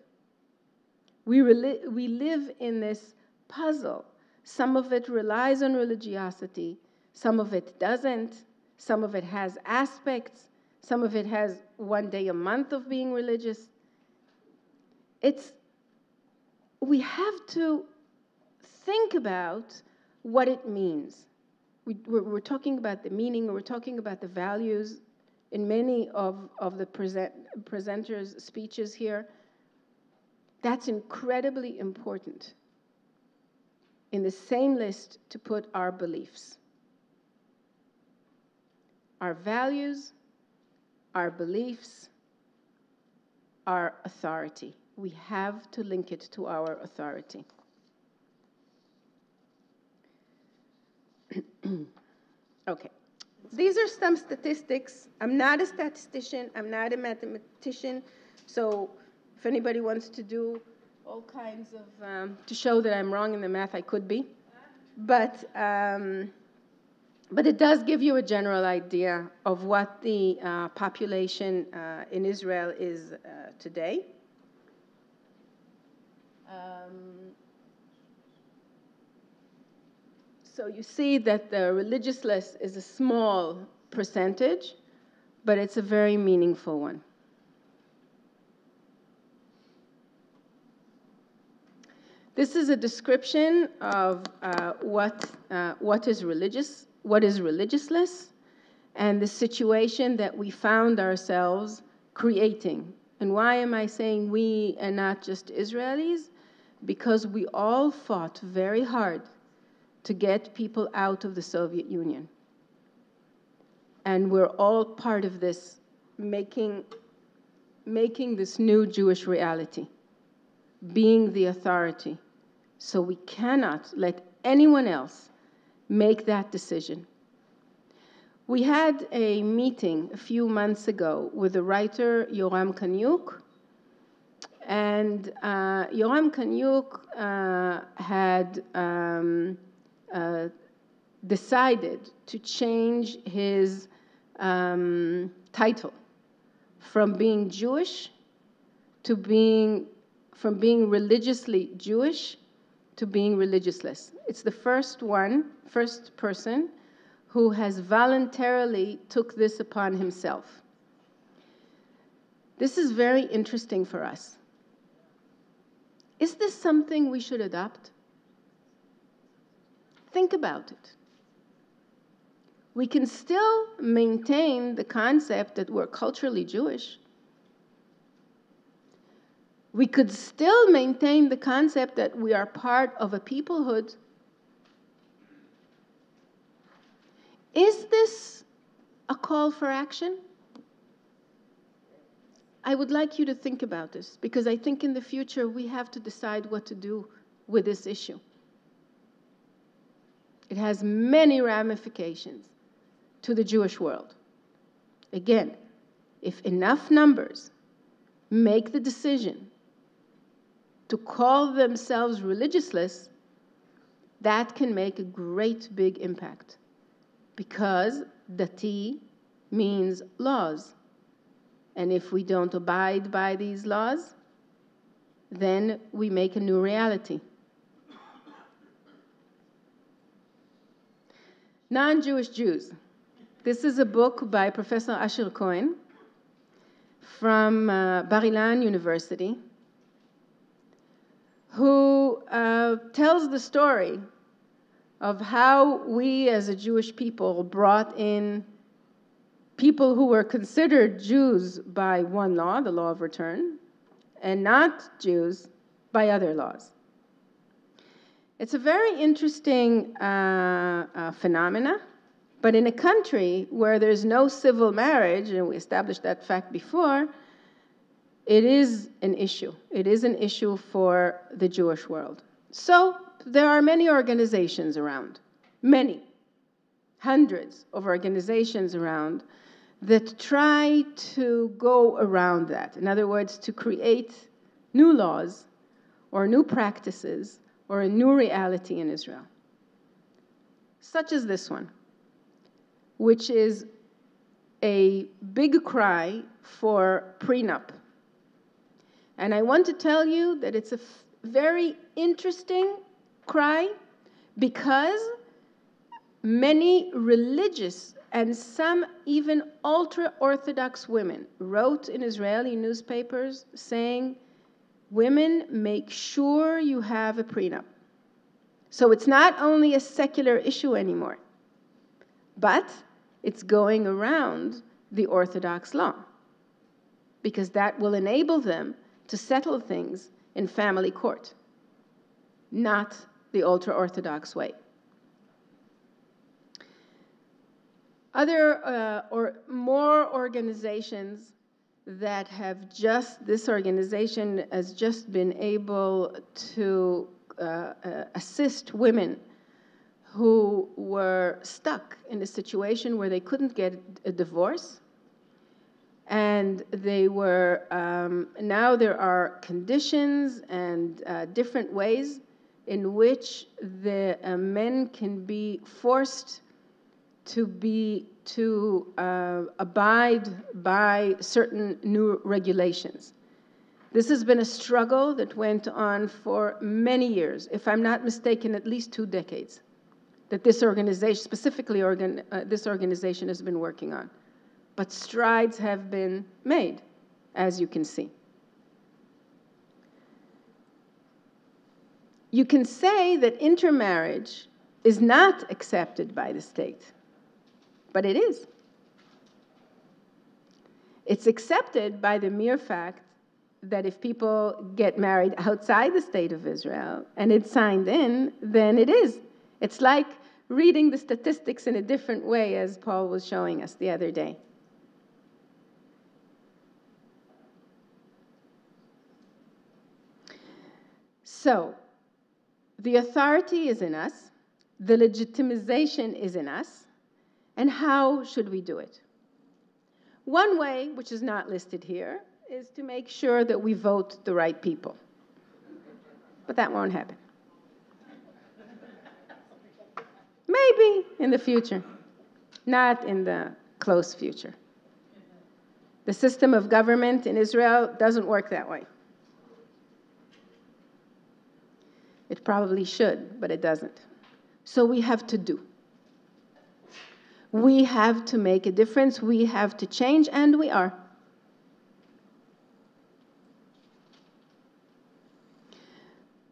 We, we live in this puzzle. Some of it relies on religiosity, some of it doesn't, some of it has aspects, some of it has one day a month of being religious. It's, we have to think about what it means we, we're, we're, talking about the meaning, we're talking about the values in many of, of the present, presenters' speeches here. That's incredibly important. In the same list to put our beliefs. Our values, our beliefs, our authority. We have to link it to our authority. [clears throat] okay. These are some statistics. I'm not a statistician, I'm not a mathematician, so if anybody wants to do all kinds of, um, to show that I'm wrong in the math, I could be. But, um, but it does give you a general idea of what the uh, population uh, in Israel is uh, today. Um, So you see that the religious list is a small percentage, but it's a very meaningful one. This is a description of uh, what, uh, what is religious, what is religiousness, and the situation that we found ourselves creating. And why am I saying we and not just Israelis? Because we all fought very hard to get people out of the Soviet Union. And we're all part of this, making, making this new Jewish reality, being the authority. So we cannot let anyone else make that decision. We had a meeting a few months ago with the writer Yoram Kaniuk, and uh, Yoram Kaniuk uh, had um, uh, decided to change his um, title from being Jewish to being from being religiously Jewish to being religiousless. It's the first one, first person who has voluntarily took this upon himself. This is very interesting for us. Is this something we should adopt? Think about it. We can still maintain the concept that we're culturally Jewish. We could still maintain the concept that we are part of a peoplehood. Is this a call for action? I would like you to think about this because I think in the future we have to decide what to do with this issue. It has many ramifications to the Jewish world. Again, if enough numbers make the decision to call themselves religiousless, that can make a great big impact because dati means laws. And if we don't abide by these laws, then we make a new reality. Non Jewish Jews. This is a book by Professor Asher Cohen from uh, Bar Ilan University, who uh, tells the story of how we as a Jewish people brought in people who were considered Jews by one law, the law of return, and not Jews by other laws. It's a very interesting uh, uh, phenomena, but in a country where there's no civil marriage, and we established that fact before, it is an issue. It is an issue for the Jewish world. So there are many organizations around, many, hundreds of organizations around that try to go around that. In other words, to create new laws or new practices or a new reality in Israel, such as this one, which is a big cry for prenup. And I want to tell you that it's a very interesting cry because many religious and some even ultra Orthodox women wrote in Israeli newspapers saying, Women, make sure you have a prenup. So it's not only a secular issue anymore, but it's going around the Orthodox law because that will enable them to settle things in family court, not the ultra Orthodox way. Other uh, or more organizations that have just, this organization has just been able to uh, uh, assist women who were stuck in a situation where they couldn't get a divorce. And they were, um, now there are conditions and uh, different ways in which the uh, men can be forced to be to uh, abide by certain new regulations. This has been a struggle that went on for many years, if I'm not mistaken, at least two decades, that this organization, specifically organ, uh, this organization, has been working on. But strides have been made, as you can see. You can say that intermarriage is not accepted by the state but it is. It's accepted by the mere fact that if people get married outside the state of Israel and it's signed in, then it is. It's like reading the statistics in a different way, as Paul was showing us the other day. So, the authority is in us, the legitimization is in us, and how should we do it? One way, which is not listed here, is to make sure that we vote the right people. But that won't happen. Maybe in the future, not in the close future. The system of government in Israel doesn't work that way. It probably should, but it doesn't. So we have to do. We have to make a difference. We have to change, and we are.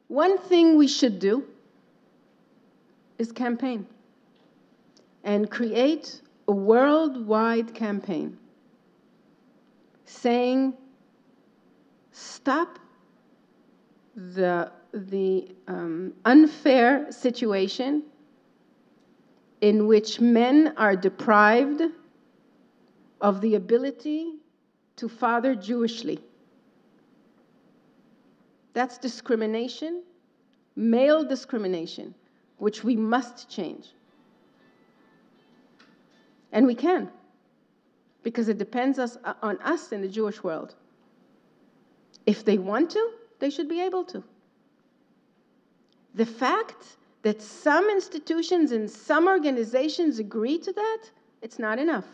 One thing we should do is campaign and create a worldwide campaign saying, stop the, the um, unfair situation in which men are deprived of the ability to father Jewishly. That's discrimination, male discrimination, which we must change. And we can, because it depends us, uh, on us in the Jewish world. If they want to, they should be able to. The fact that some institutions and some organizations agree to that, it's not enough.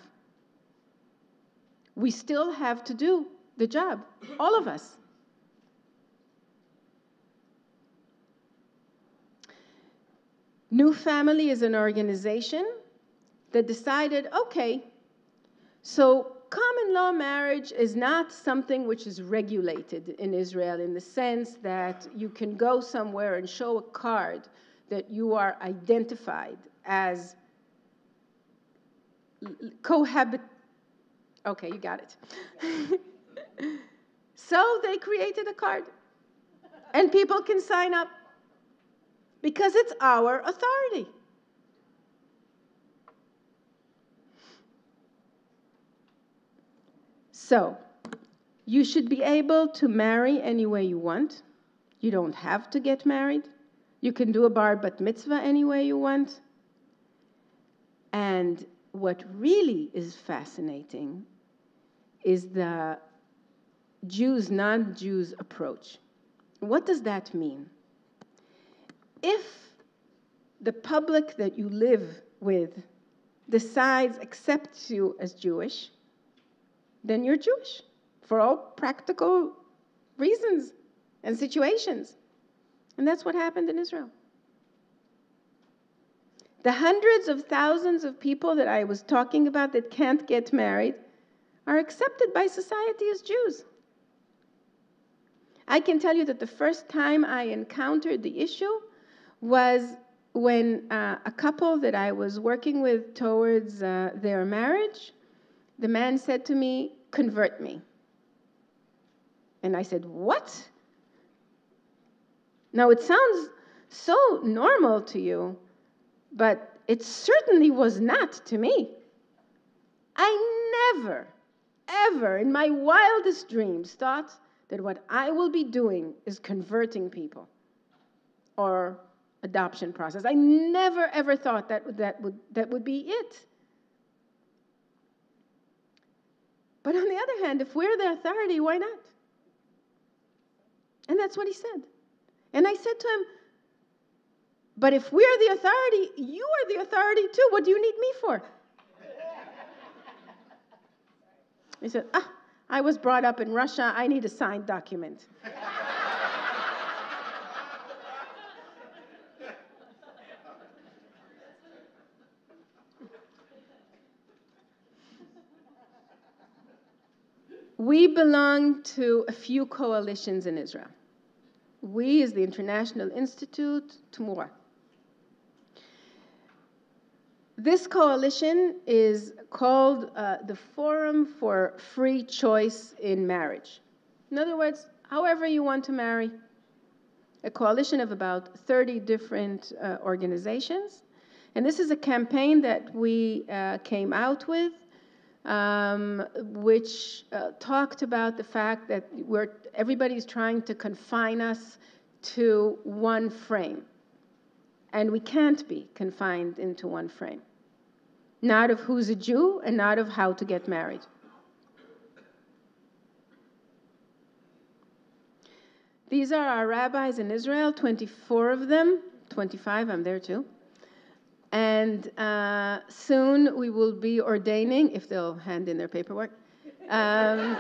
We still have to do the job, all of us. New Family is an organization that decided okay, so common law marriage is not something which is regulated in Israel in the sense that you can go somewhere and show a card that you are identified as cohabit. Okay, you got it. [laughs] so they created a card, and people can sign up because it's our authority. So, you should be able to marry any way you want. You don't have to get married. You can do a bar bat mitzvah any way you want. And what really is fascinating is the Jews, non Jews approach. What does that mean? If the public that you live with decides, accepts you as Jewish, then you're Jewish for all practical reasons and situations. And that's what happened in Israel. The hundreds of thousands of people that I was talking about that can't get married are accepted by society as Jews. I can tell you that the first time I encountered the issue was when uh, a couple that I was working with towards uh, their marriage, the man said to me, Convert me. And I said, What? Now it sounds so normal to you, but it certainly was not to me. I never, ever in my wildest dreams thought that what I will be doing is converting people or adoption process. I never ever thought that that would, that would be it. But on the other hand, if we're the authority, why not? And that's what he said. And I said to him, But if we're the authority, you are the authority too. What do you need me for? He said, Ah, I was brought up in Russia. I need a signed document. we belong to a few coalitions in Israel. We is the International Institute Tmura. This coalition is called uh, the Forum for Free Choice in Marriage. In other words, however you want to marry. A coalition of about 30 different uh, organizations. And this is a campaign that we uh, came out with um, which uh, talked about the fact that we're, everybody's trying to confine us to one frame. And we can't be confined into one frame. Not of who's a Jew and not of how to get married. These are our rabbis in Israel, 24 of them, 25, I'm there too. And uh, soon we will be ordaining, if they'll hand in their paperwork, um,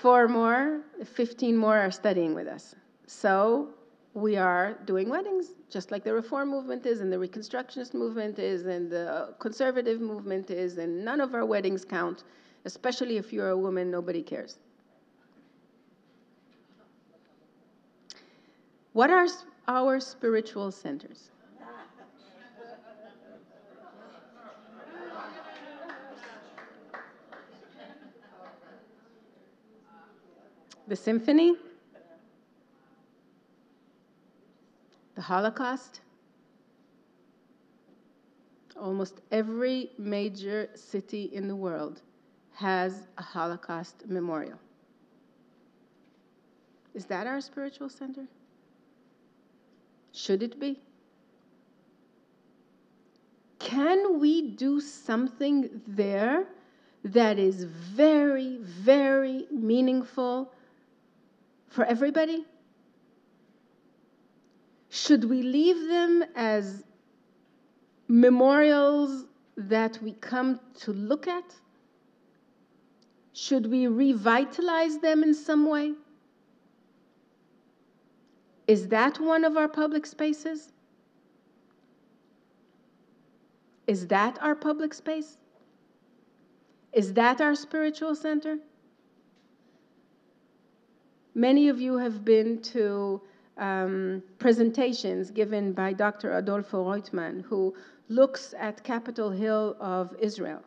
four more, 15 more are studying with us. So we are doing weddings, just like the Reform movement is, and the Reconstructionist movement is, and the conservative movement is, and none of our weddings count, especially if you're a woman, nobody cares. What are our spiritual centers? The symphony, the Holocaust. Almost every major city in the world has a Holocaust memorial. Is that our spiritual center? Should it be? Can we do something there that is very, very meaningful for everybody? Should we leave them as memorials that we come to look at? Should we revitalize them in some way? Is that one of our public spaces? Is that our public space? Is that our spiritual center? Many of you have been to um, presentations given by Dr. Adolfo Roitman, who looks at Capitol Hill of Israel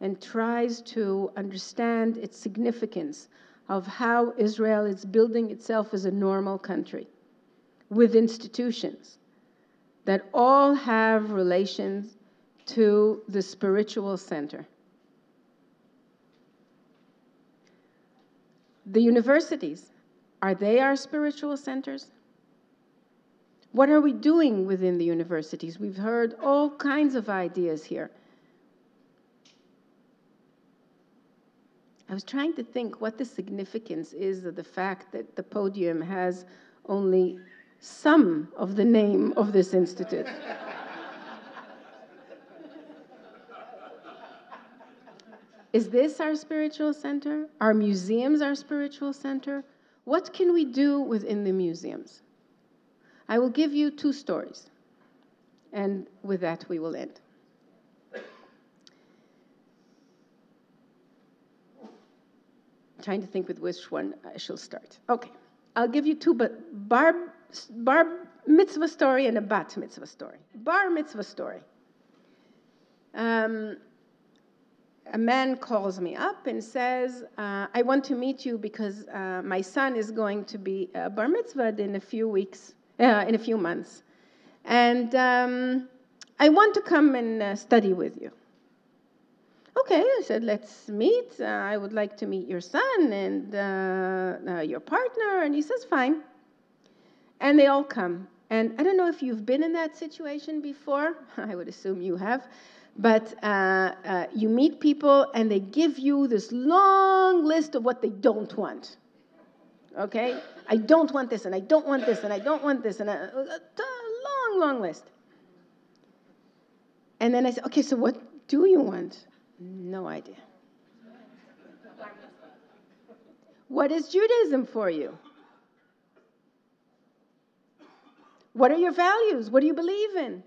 and tries to understand its significance of how Israel is building itself as a normal country with institutions that all have relations to the spiritual center. The universities, are they our spiritual centers? What are we doing within the universities? We've heard all kinds of ideas here. I was trying to think what the significance is of the fact that the podium has only some of the name of this institute. Is this our spiritual center? Are museums our spiritual center? What can we do within the museums? I will give you two stories, and with that we will end. I'm trying to think with which one I shall start. Okay, I'll give you two, but bar, bar mitzvah story and a bat mitzvah story. Bar mitzvah story. Um, a man calls me up and says, uh, I want to meet you because uh, my son is going to be a bar mitzvah in a few weeks, uh, in a few months. And um, I want to come and uh, study with you. Okay, I said, let's meet. Uh, I would like to meet your son and uh, your partner. And he says, fine. And they all come. And I don't know if you've been in that situation before. [laughs] I would assume you have but uh, uh, you meet people and they give you this long list of what they don't want. Okay? I don't want this, and I don't want this, and I don't want this, and a, long, long list. And then I said, okay, so what do you want? No idea. What is Judaism for you? What are your values? What do you believe in?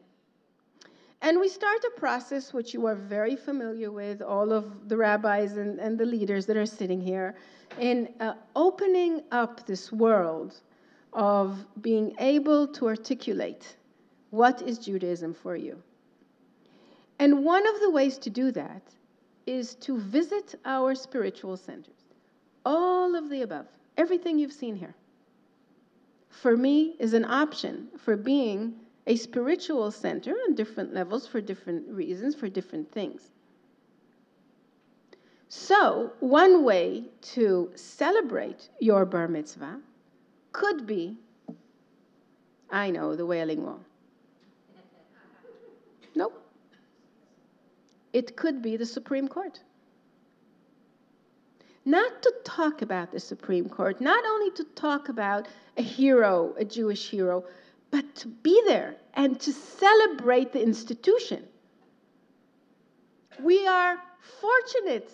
And we start a process which you are very familiar with, all of the rabbis and, and the leaders that are sitting here, in uh, opening up this world of being able to articulate what is Judaism for you. And one of the ways to do that is to visit our spiritual centers. All of the above, everything you've seen here, for me is an option for being a spiritual center on different levels for different reasons, for different things. So, one way to celebrate your bar mitzvah could be, I know, the Wailing Wall. [laughs] Nope. It could be the Supreme Court. Not to talk about the Supreme Court, not only to talk about a hero, a Jewish hero, but to be there and to celebrate the institution. We are fortunate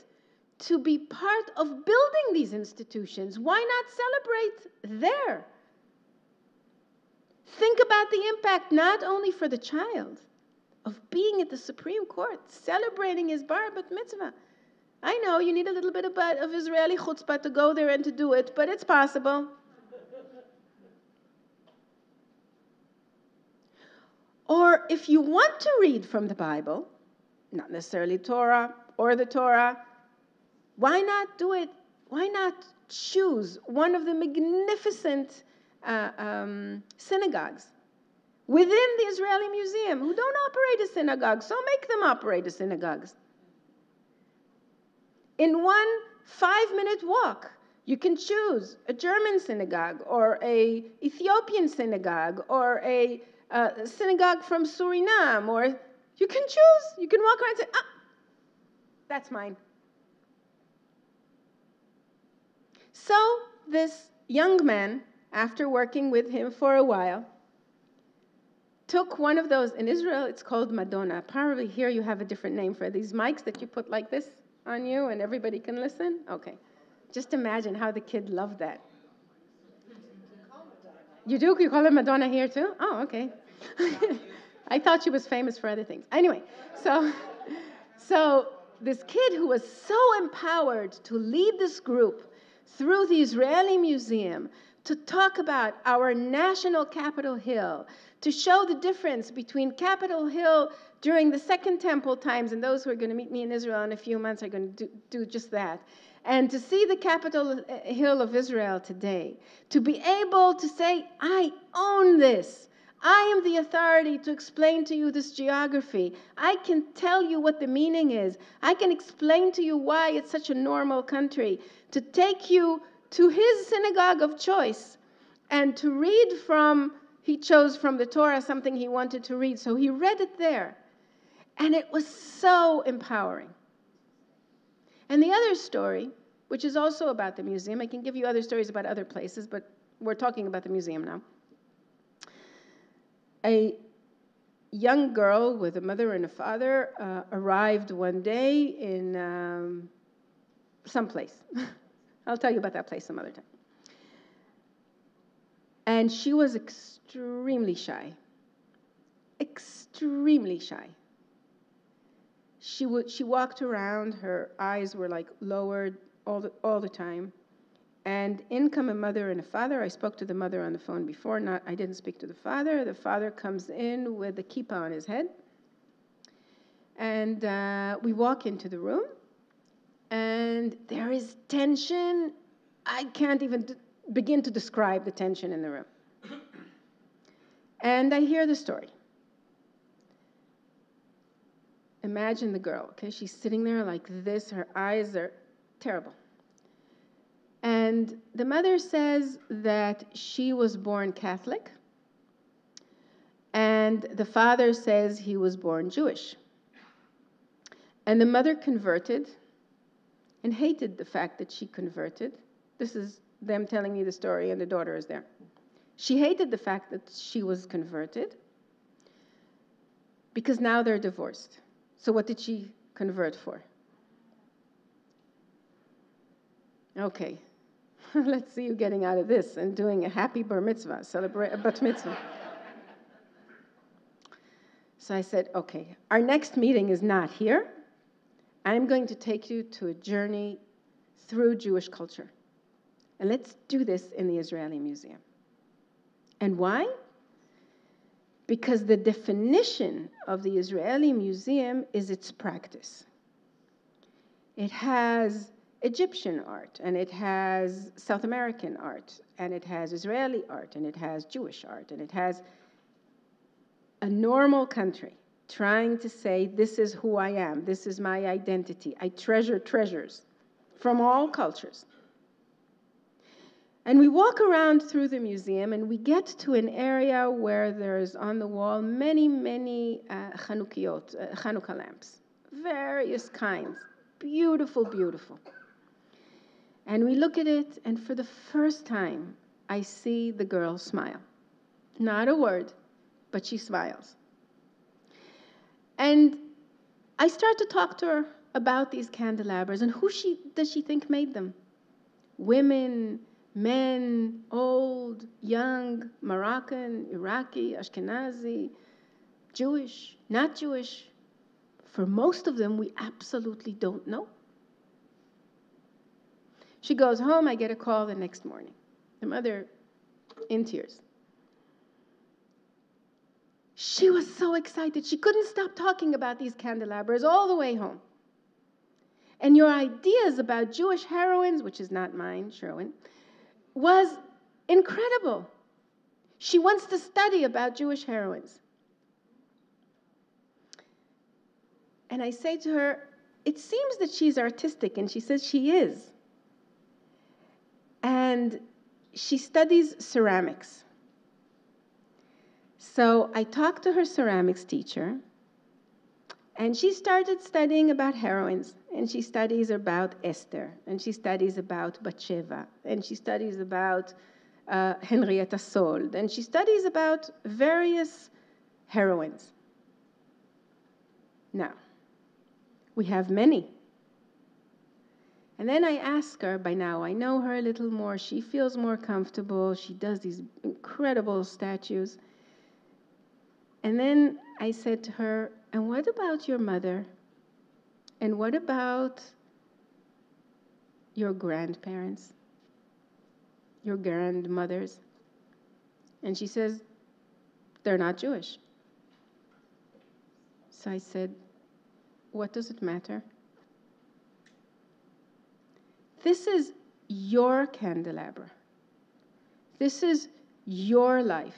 to be part of building these institutions. Why not celebrate there? Think about the impact not only for the child of being at the Supreme Court, celebrating his bar bat mitzvah. I know you need a little bit of, uh, of Israeli chutzpah to go there and to do it, but it's possible. Or if you want to read from the Bible, not necessarily Torah or the Torah, why not do it? Why not choose one of the magnificent uh, um, synagogues within the Israeli Museum who don't operate a synagogue, so make them operate a synagogues. In one five minute walk, you can choose a German synagogue or a Ethiopian synagogue or a synagogue from Suriname, or you can choose. You can walk around and say, ah, that's mine. So this young man, after working with him for a while, took one of those. In Israel, it's called Madonna. Probably here you have a different name for these mics that you put like this on you and everybody can listen. Okay. Just imagine how the kid loved that. You do? You call it Madonna here too? Oh, okay. [laughs] I thought she was famous for other things. Anyway, so, so this kid who was so empowered to lead this group through the Israeli Museum to talk about our national Capitol Hill, to show the difference between Capitol Hill during the Second Temple times, and those who are going to meet me in Israel in a few months are going to do, do just that. And to see the Capitol eh, Hill of Israel today, to be able to say, I own this. I am the authority to explain to you this geography. I can tell you what the meaning is. I can explain to you why it's such a normal country. To take you to his synagogue of choice and to read from, he chose from the Torah something he wanted to read. So he read it there. And it was so empowering. And the other story, which is also about the museum, I can give you other stories about other places, but we're talking about the museum now a young girl with a mother and a father uh, arrived one day in um, some place. [laughs] I'll tell you about that place some other time. And she was extremely shy. Extremely shy. She, would, she walked around, her eyes were like lowered all the, all the time. And in come a mother and a father. I spoke to the mother on the phone before. Not, I didn't speak to the father. The father comes in with a kippah on his head. And uh, we walk into the room, and there is tension. I can't even d- begin to describe the tension in the room. and I hear the story. Imagine the girl, okay? She's sitting there like this, her eyes are terrible. And the mother says that she was born Catholic, and the father says he was born Jewish. And the mother converted and hated the fact that she converted. This is them telling me the story, and the daughter is there. She hated the fact that she was converted because now they're divorced. So, what did she convert for? Okay, [laughs] let's see you getting out of this and doing a happy bar mitzvah, celebrate a bat mitzvah. [laughs] so I said, okay, our next meeting is not here. I'm going to take you to a journey through Jewish culture. And let's do this in the Israeli Museum. And why? Because the definition of the Israeli Museum is its practice. It has Egyptian art, and it has South American art, and it has Israeli art, and it has Jewish art, and it has a normal country trying to say, This is who I am, this is my identity. I treasure treasures from all cultures. And we walk around through the museum and we get to an area where there's on the wall many, many uh, uh, Chanukah lamps, various kinds. Beautiful, beautiful. And we look at it, and for the first time, I see the girl smile. Not a word, but she smiles. And I start to talk to her about these candelabras and who she does she think made them? Women, men, old, young, Moroccan, Iraqi, Ashkenazi, Jewish, not Jewish. For most of them, we absolutely don't know. She goes home. I get a call the next morning. The mother in tears. She was so excited. She couldn't stop talking about these candelabras all the way home. And your ideas about Jewish heroines, which is not mine, Sherwin, was incredible. She wants to study about Jewish heroines. And I say to her, It seems that she's artistic, and she says she is and she studies ceramics. So I talked to her ceramics teacher, and she started studying about heroines, and she studies about Esther, and she studies about Bathsheba, and she studies about uh, Henrietta Szold, and she studies about various heroines. Now, we have many and then I ask her, by now I know her a little more, she feels more comfortable, she does these incredible statues. And then I said to her, And what about your mother? And what about your grandparents? Your grandmothers? And she says, They're not Jewish. So I said, What does it matter? This is your candelabra. This is your life.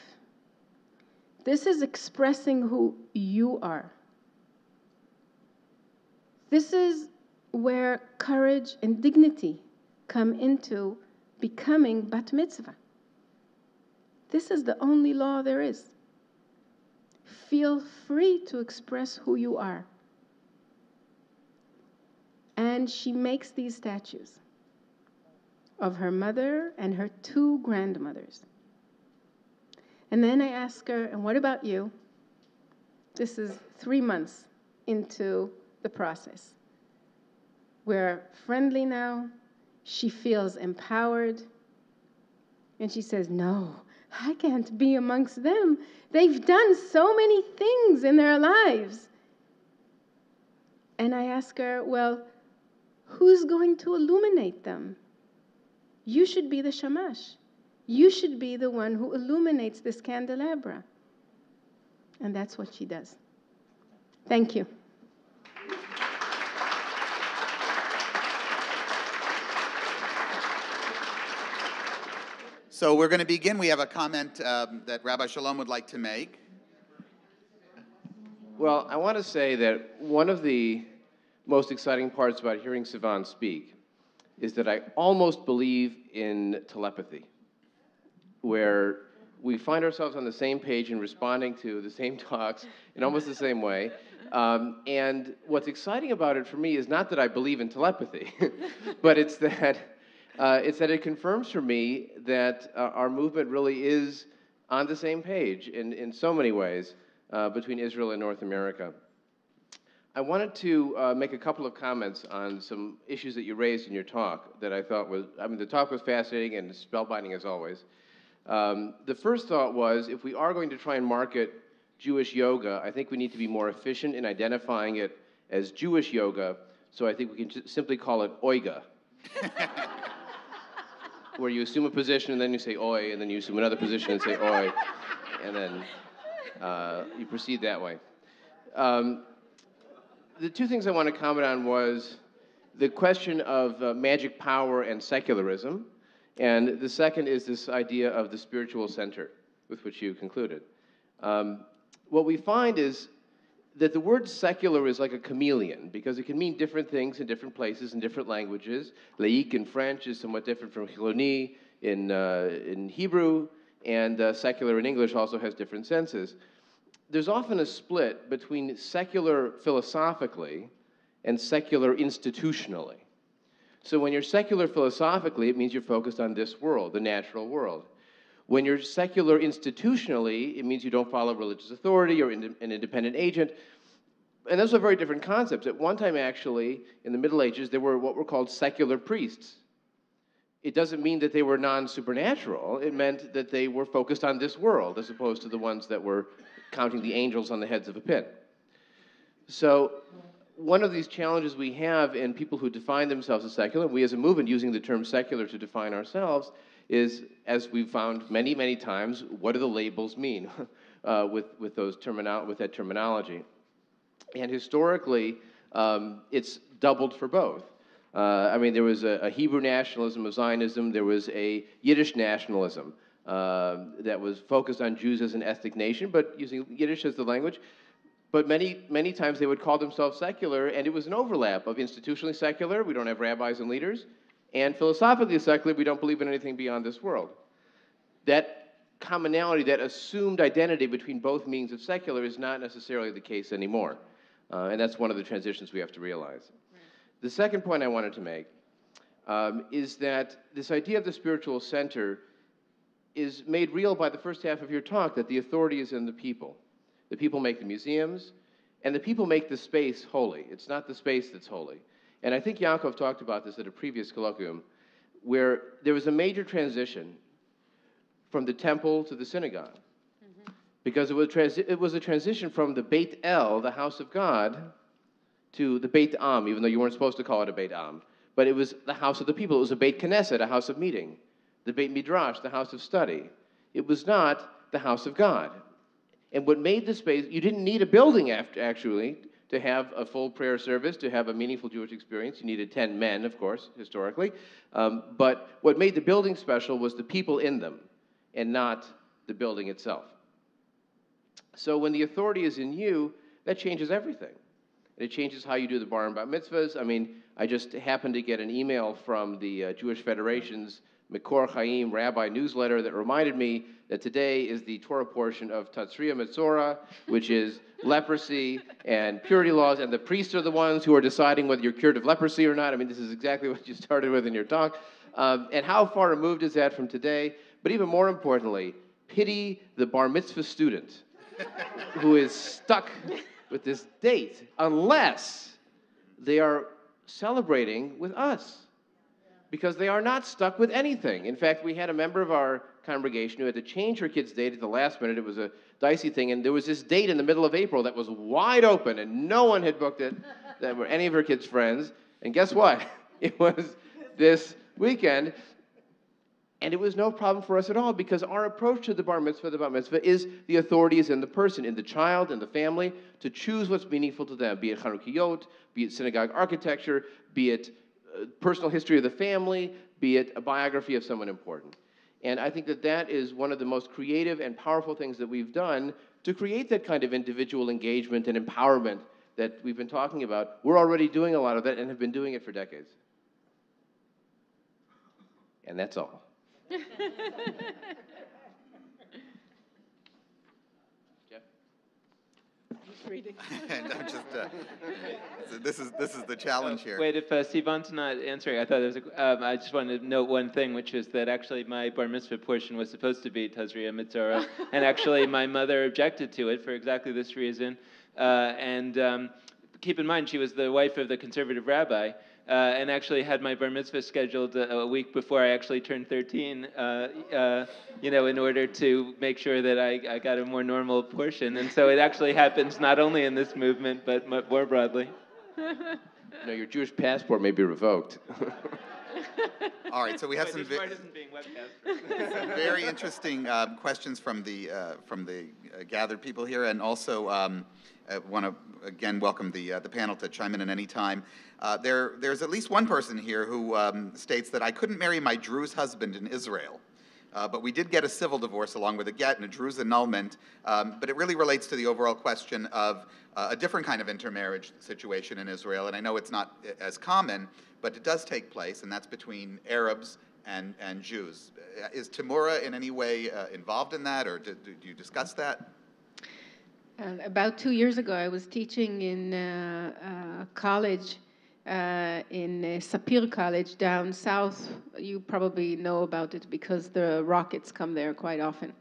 This is expressing who you are. This is where courage and dignity come into becoming bat mitzvah. This is the only law there is. Feel free to express who you are. And she makes these statues of her mother and her two grandmothers. And then I ask her, and what about you? This is three months into the process. We're friendly now. She feels empowered. And she says, No, I can't be amongst them. They've done so many things in their lives. And I ask her, Well, who's going to illuminate them? You should be the shamash. You should be the one who illuminates this candelabra. And that's what she does. Thank you. So we're going to begin. We have a comment um, that Rabbi Shalom would like to make. Well, I want to say that one of the most exciting parts about hearing Sivan speak is that I almost believe in telepathy, where we find ourselves on the same page and responding to the same [laughs] talks in almost the same way. Um, and what's exciting about it for me is not that I believe in telepathy, [laughs] but it's that uh, it's that it confirms for me that uh, our movement really is on the same page in, in so many ways uh, between Israel and North America. I wanted to uh, make a couple of comments on some issues that you raised in your talk that I thought was, I mean, the talk was fascinating and spellbinding as always. Um, the first thought was if we are going to try and market Jewish yoga, I think we need to be more efficient in identifying it as Jewish yoga, so I think we can simply call it Oiga. [laughs] where you assume a position and then you say oi, and then you assume another position and say oi, and then uh, you proceed that way. Um, the two things I want to comment on was the question of uh, magic power and secularism, and the second is this idea of the spiritual center, with which you concluded. Um, what we find is that the word secular is like a chameleon because it can mean different things in different places in different languages. Laïque in French is somewhat different from chiloni in, uh, in Hebrew, and uh, secular in English also has different senses. There's often a split between secular philosophically and secular institutionally. So when you're secular philosophically, it means you're focused on this world, the natural world. When you're secular institutionally, it means you don't follow religious authority or an independent agent. And those are very different concepts. At one time, actually, in the Middle Ages, there were what were called secular priests. It doesn't mean that they were non supernatural, it meant that they were focused on this world as opposed to the ones that were counting the angels on the heads of a pin. So, one of these challenges we have in people who define themselves as secular, we as a movement using the term secular to define ourselves, is, as we've found many, many times, what do the labels mean [laughs] uh, with, with, those termino- with that terminology? And historically, um, it's doubled for both. Uh, I mean, there was a, a, Hebrew nationalism of Zionism, there was a Yiddish nationalism uh, that was focused on Jews as an ethnic nation, but using Yiddish as the language. But many, many times they would call themselves secular, and it was an overlap of institutionally secular, we don't have rabbis and leaders, and philosophically secular, we don't believe in anything beyond this world. That commonality, that assumed identity between both means of secular is not necessarily the case anymore. Uh, and that's one of the transitions we have to realize. The second point I wanted to make um, is that this idea of the spiritual center is made real by the first half of your talk that the authority is in the people. The people make the museums, and the people make the space holy. It's not the space that's holy. And I think Yaakov talked about this at a previous colloquium, where there was a major transition from the temple to the synagogue. Mm-hmm. because it was, transi- it was a transition from the Beit El, the house of God, to the Beit Am, even though you weren't supposed to call it a Beit Am. But it was the house of the people. It was a Beit Knesset, a house of meeting. The Beit Midrash, the house of study. It was not the house of God. And what made the space, you didn't need a building after, actually to have a full prayer service, to have a meaningful Jewish experience. You needed 10 men, of course, historically. Um, but what made the building special was the people in them and not the building itself. So when the authority is in you, that changes everything. It changes how you do the bar and bat mitzvahs. I mean, I just happened to get an email from the uh, Jewish Federation's Mekor Chaim Rabbi newsletter that reminded me that today is the Torah portion of Tatzria Metzora, which is [laughs] leprosy and purity laws, and the priests are the ones who are deciding whether you're cured of leprosy or not. I mean, this is exactly what you started with in your talk. Um, and how far removed is that from today? But even more importantly, pity the bar mitzvah student who is stuck with this date unless they are celebrating with us because they are not stuck with anything. In fact, we had a member of our congregation who had to change her kid's date at the last minute. It was a dicey thing, and there was this date in the middle of April that was wide open, and no one had booked it that were any of her kids' friends. And guess what? [laughs] It was this weekend, and it was no problem for us at all because our approach to the bar mitzvah, the bar mitzvah, is the authority is in the person, in the child, in the family, to choose what's meaningful to them, be it Chanukiot, be it synagogue architecture, be it personal history of the family, be it a biography of someone important. And I think that that is one of the most creative and powerful things that we've done to create that kind of individual engagement and empowerment that we've been talking about. We're already doing a lot of that and have been doing it for decades. And that's all. [laughs] reading. [laughs] and I'm just, uh, [laughs] so this is this is the challenge here. Wait, if uh, Sivan's not answering, I thought there was a, um, I just wanted to note one thing, which is that actually my bar mitzvah portion was supposed to be Tazria Mitzora, [laughs] and actually my mother objected to it for exactly this reason. Uh, and um, keep in mind, she was the wife of the conservative rabbi, uh, and actually had my bar mitzvah scheduled a, a week before I actually turned 13, uh, uh, you know, in order to make sure that I, I got a more normal portion. And so it actually happens not only in this movement, but more broadly. [laughs] no, your Jewish passport may be revoked. [laughs] [laughs] All right, so we have Wait, some, ve- some [laughs] very interesting um, questions from the uh, from the uh, gathered people here, and also um, I want to again welcome the uh, the panel to chime in at any time. Uh, there, there's at least one person here who um, states that I couldn't marry my Druze husband in Israel. Uh, but we did get a civil divorce along with a get and a Druze annulment. Um, but it really relates to the overall question of uh, a different kind of intermarriage situation in Israel. And I know it's not as common, but it does take place, and that's between Arabs and, and Jews. Uh, is Tmura in any way uh, involved in that, or do, do you discuss that? about two years ago, I was teaching in uh, college uh, in uh, Sapir College down south. You probably know about it because the rockets come there quite often.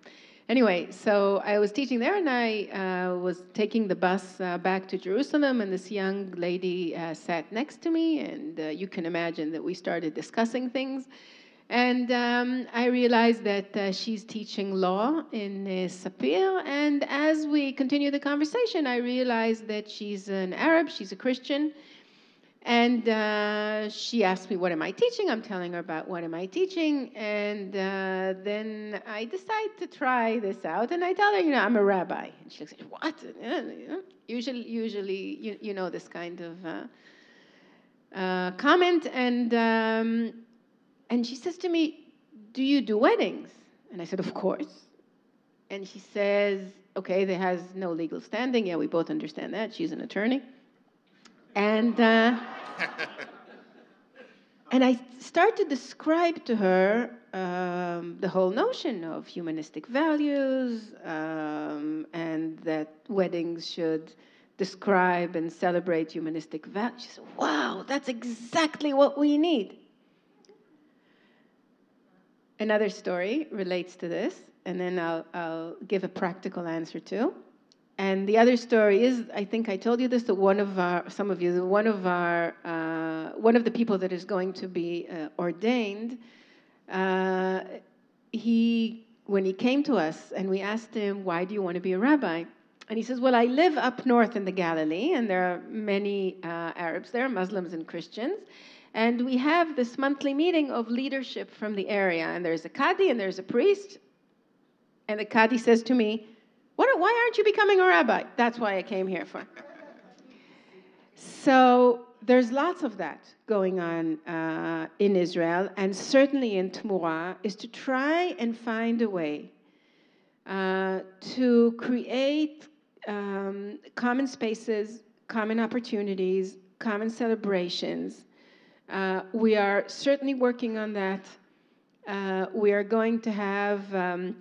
Anyway, so I was teaching there and I uh, was taking the bus uh, back to Jerusalem, and this young lady uh, sat next to me, and uh, you can imagine that we started discussing things. And um, I realized that she's teaching law in Sapir, and as we continue the conversation, I realized that she's an Arab, she's a Christian, and uh, she asked me, What am I teaching? I'm telling her about what am I teaching. And uh, then I decide to try this out. And I tell her, You know, I'm a rabbi. And she looks at me, What? Usually, usually you, you know, this kind of uh, uh, comment. And, um, and she says to me, Do you do weddings? And I said, Of course. And she says, Okay, there has no legal standing. Yeah, we both understand that. She's an attorney. And, uh, [laughs] and I start to describe to her um, the whole notion of humanistic values um, and that weddings should describe and celebrate humanistic values. She said, wow, that's exactly what we need. Another story relates to this, and then I'll, I'll give a practical answer too. And the other story is, I think I told you this, that one of our, some of you, one of our, uh, one of the people that is going to be uh, ordained, uh, he when he came to us and we asked him, Why do you want to be a rabbi? And he says, Well, I live up north in the Galilee, and there are many uh, Arabs there, Muslims and Christians. And we have this monthly meeting of leadership from the area. And there's a Qadi and there's a priest. And the Qadi says to me, what, Why aren't you becoming a rabbi? That's why I came here for. So there's lots of that going on uh, in Israel, and certainly in Tmura, is to try and find a way uh, to create um, common spaces, common opportunities, common celebrations. Uh, we are certainly working on that. Uh, we are going to have um,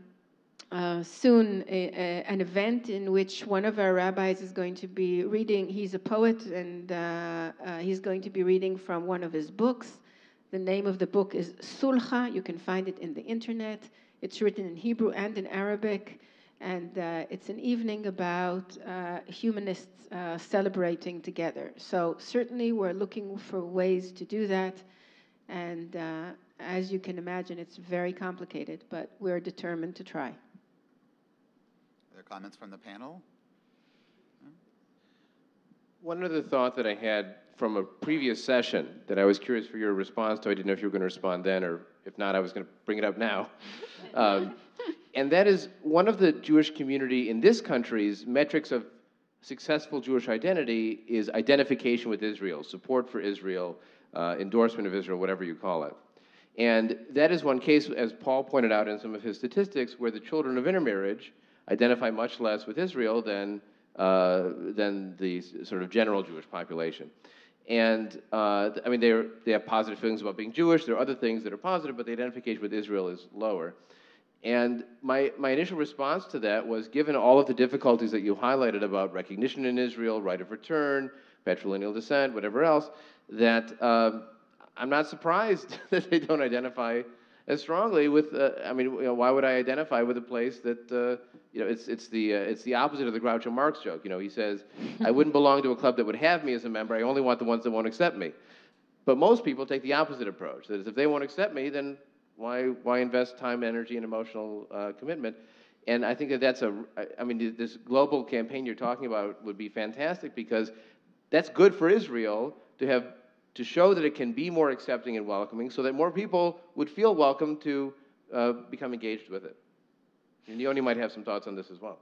uh, soon a, a, an event in which one of our rabbis is going to be reading. He's a poet, and uh, uh, he's going to be reading from one of his books. The name of the book is Sulcha. You can find it in the internet. It's written in Hebrew and in Arabic, and uh, it's an evening about uh, humanists uh, celebrating together. So certainly, we're looking for ways to do that, and as you can imagine, it's very complicated, but we're determined to try. Other comments from the panel? One other thought that I had from a previous session that I was curious for your response to. I didn't know if you were going to respond then, or if not, I was going to bring it up now. [laughs] Um, and that is one of the Jewish community in this country's metrics of successful Jewish identity is identification with Israel, support for Israel, uh, endorsement of Israel, whatever you call it. And that is one case, as Paul pointed out in some of his statistics, where the children of intermarriage identify much less with Israel than, uh, than the sort of general Jewish population. And uh, I mean, they they have positive feelings about being Jewish. There are other things that are positive, but the identification with Israel is lower. And my, my initial response to that was given all of the difficulties that you highlighted about recognition in Israel, right of return, patrilineal descent, whatever else, that uh, I'm not surprised [laughs] that they don't identify as strongly with. Uh, I mean, you know, why would I identify with a place that uh, you know? It's it's the uh, it's the opposite of the Groucho Marx joke. You know, he says, "I [laughs] wouldn't belong to a club that would have me as a member. I only want the ones that won't accept me." But most people take the opposite approach. That is, if they won't accept me, then why why invest time, energy, and emotional uh, commitment? And I think that that's a. I mean, this global campaign you're talking about would be fantastic because that's good for Israel to have to show that it can be more accepting and welcoming so that more people would feel welcome to uh, become engaged with it. And might have some thoughts on this as well.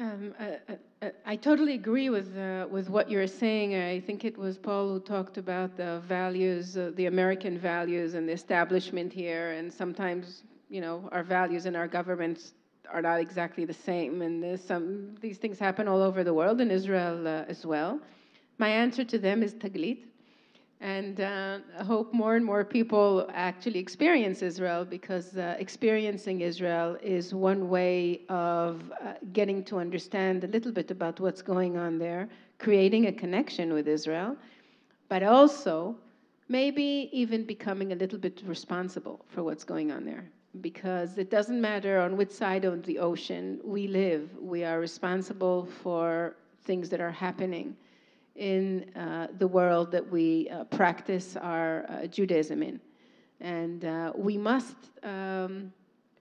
Um, I, I, I, totally agree with, uh, with what you're saying. I think it was Paul who talked about the values, uh, the American values, and the establishment here. And sometimes, you know, our values and our governments are not exactly the same. And some these things happen all over the world, in Israel uh, as well. My answer to them is taglit. And uh, I hope more and more people actually experience Israel because uh, experiencing Israel is one way of uh, getting to understand a little bit about what's going on there, creating a connection with Israel, but also maybe even becoming a little bit responsible for what's going on there. Because it doesn't matter on which side of the ocean we live, we are responsible for things that are happening in uh, the world that we uh, practice our uh, Judaism in. And uh, we must um,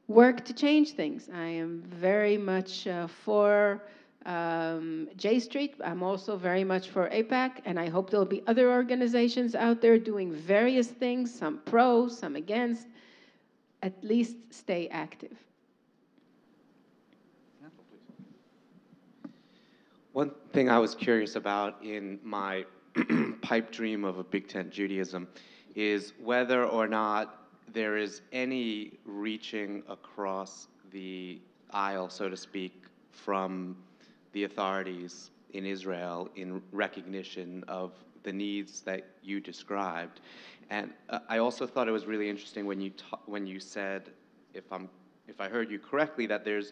work to change things. I am very much uh, for um, J Street. I'm also very much for AIPAC, and I hope there'll be other organizations out there doing various things, some pro, some against. At least stay active. One thing I was curious about in my [clears throat] pipe dream of a big tent Judaism is whether or not there is any reaching across the aisle, so to speak, from the authorities in Israel in recognition of the needs that you described. And uh, I also thought it was really interesting when you ta- when you said, if I'm if I heard you correctly, that there's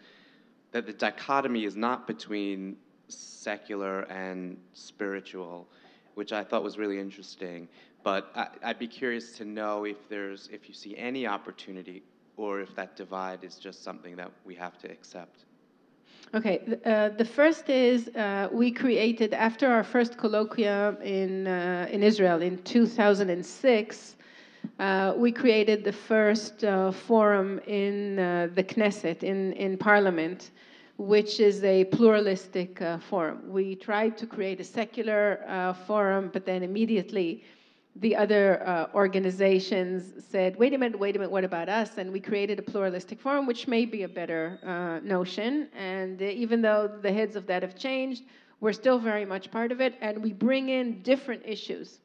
that the dichotomy is not between secular and spiritual, which I thought was really interesting. But I, would be curious to know if there's if you see any opportunity or if that divide is just something that we have to accept. Okay, uh, the first is uh, we created after our first colloquium in uh, in Israel in 2006. uh, we created the first uh, forum in uh, the Knesset, in, in Parliament, which is a pluralistic uh, forum. We tried to create a secular uh, forum, but then immediately the other uh, organizations said, wait a minute, wait a minute, what about us? And we created a pluralistic forum, which may be a better uh, notion. And uh, even though the heads of that have changed, we're still very much part of it, and we bring in different issues.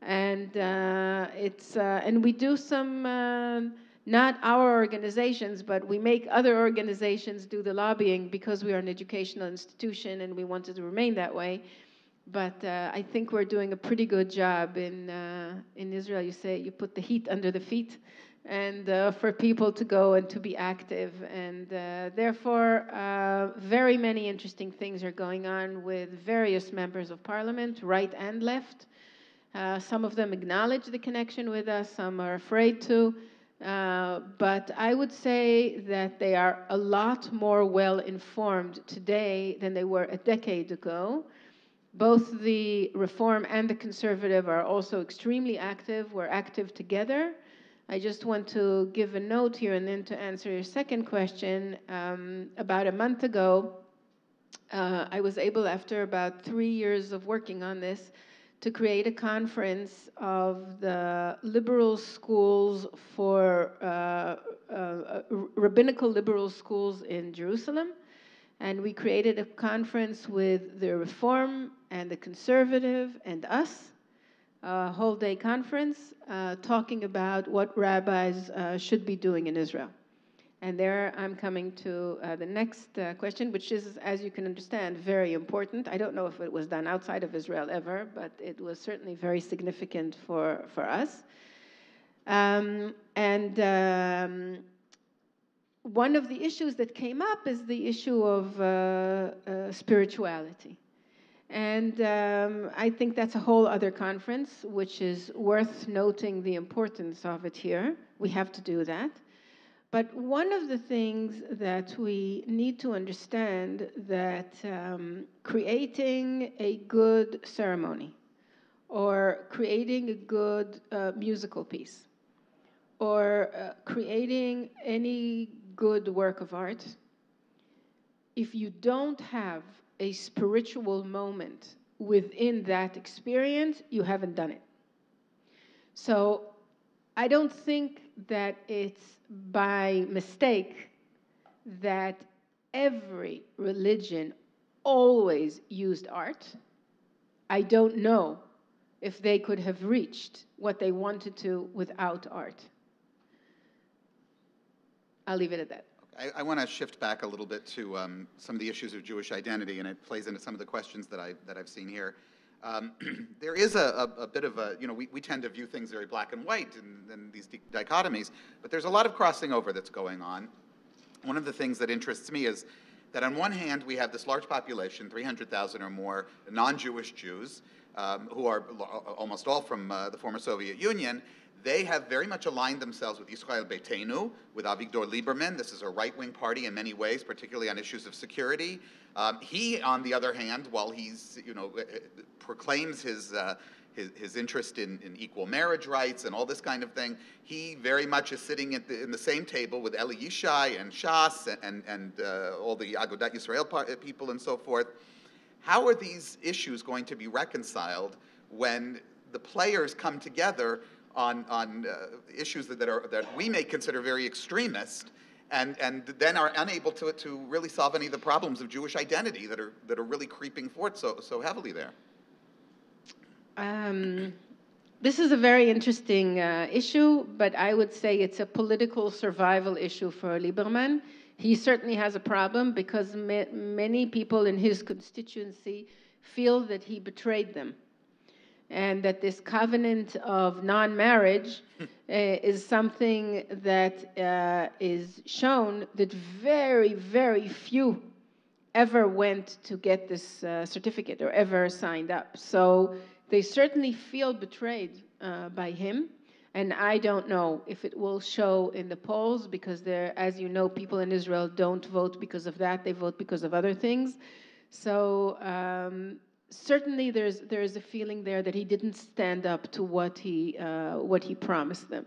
And uh, it's and we do some uh, not our organizations, but we make other organizations do the lobbying because we are an educational institution and we wanted to remain that way but uh, I think we're doing a pretty good job in uh, in Israel. You say you put the heat under the feet, and uh, for people to go and to be active, and uh, therefore uh, very many interesting things are going on with various members of parliament, right and left. Uh, some of them acknowledge the connection with us. Some are afraid to. But I would say that they are a lot more well informed today than they were a decade ago. Both the reform and the conservative are also extremely active. We're active together. I just want to give a note here and then to answer your second question. Um, about a month ago, uh, I was able, after about three years of working on this, to create a conference of the liberal schools for uh, uh, uh rabbinical liberal schools in Jerusalem. And we created a conference with the Reform and the Conservative and us, a whole day conference uh, talking about what rabbis uh, should be doing in Israel. And there I'm coming to uh, the next uh, question, which is, as you can understand, very important. I don't know if it was done outside of Israel ever, but it was certainly very significant for, for us. Um, and um, one of the issues that came up is the issue of uh, uh, spirituality. And um, I think that's a whole other conference, which is worth noting the importance of it here. We have to do that. But one of the things that we need to understand that um, creating a good ceremony or creating a good uh, musical piece or uh, creating any good work of art, if you don't have a spiritual moment within that experience, you haven't done it. So I don't think that it's by mistake that every religion always used art. I don't know if they could have reached what they wanted to without art. I'll leave it at that. I, I want to shift back a little bit to um, some of the issues of Jewish identity, and it plays into some of the questions that, I, that I've seen here. Um, [clears throat] there is a, a, a, bit of a, you know, we, we tend to view things very black and white and, these dichotomies, but there's a lot of crossing over that's going on. One of the things that interests me is that on one hand, we have this large population, 300,000 or more non-Jewish Jews, um, who are almost all from uh, the former Soviet Union, they have very much aligned themselves with Israel Beitenu, with Avigdor Lieberman. This is a right-wing party in many ways, particularly on issues of security. Um, he, on the other hand, while he's, you know, proclaims his, uh, his, his, interest in, in, equal marriage rights and all this kind of thing, he very much is sitting the, in the same table with Eli Yishai and Shas and, and uh, all the Agudat Yisrael people and so forth. How are these issues going to be reconciled when the players come together on, on uh, issues that, that, are, that we may consider very extremist and, and then are unable to, to really solve any of the problems of Jewish identity that are, that are really creeping forth so, so heavily there? Um, this is a very interesting uh, issue, but I would say it's a political survival issue for Lieberman. He certainly has a problem because ma many people in his constituency feel that he betrayed them and that this covenant of non marriage uh, [laughs] is something that uh, is shown that very, very few ever went to get this uh, certificate or ever signed up. So they certainly feel betrayed uh, by him. And I don't know if it will show in the polls because there, as you know, people in Israel don't vote because of that. They vote because of other things. So um, certainly there's, there's a feeling there that he didn't stand up to what he, uh, what he promised them.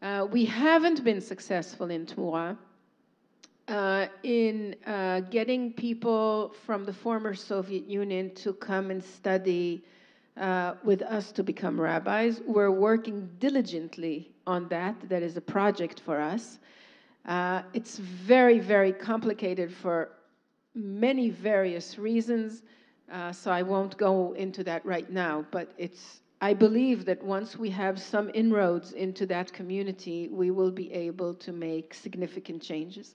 Uh, we haven't been successful in Tmura uh, in uh, getting people from the former Soviet Union to come and study uh, with us to become rabbis. We're working diligently on that. That is a project for us. Uh, it's very, very complicated for many various reasons, uh, so I won't go into that right now, but it's I believe that once we have some inroads into that community, we will be able to make significant changes.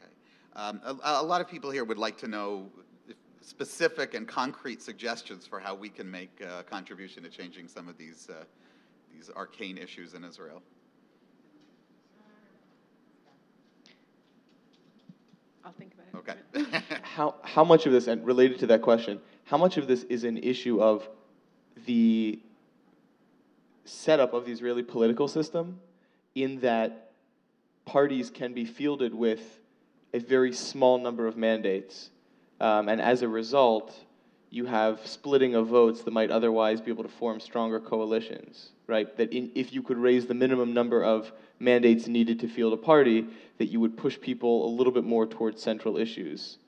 Okay. Um, a, a lot of people here would like to know specific and concrete suggestions for how we can make a contribution to changing some of these, uh, these arcane issues in Israel. I'll think about it. Okay. [laughs] How, how much of this, and related to that question, how much of this is an issue of the setup of the Israeli political system in that parties can be fielded with a very small number of mandates, um, and as a result, you have splitting of votes that might otherwise be able to form stronger coalitions, right? That in, if you could raise the minimum number of mandates needed to field a party, that you would push people a little bit more towards central issues.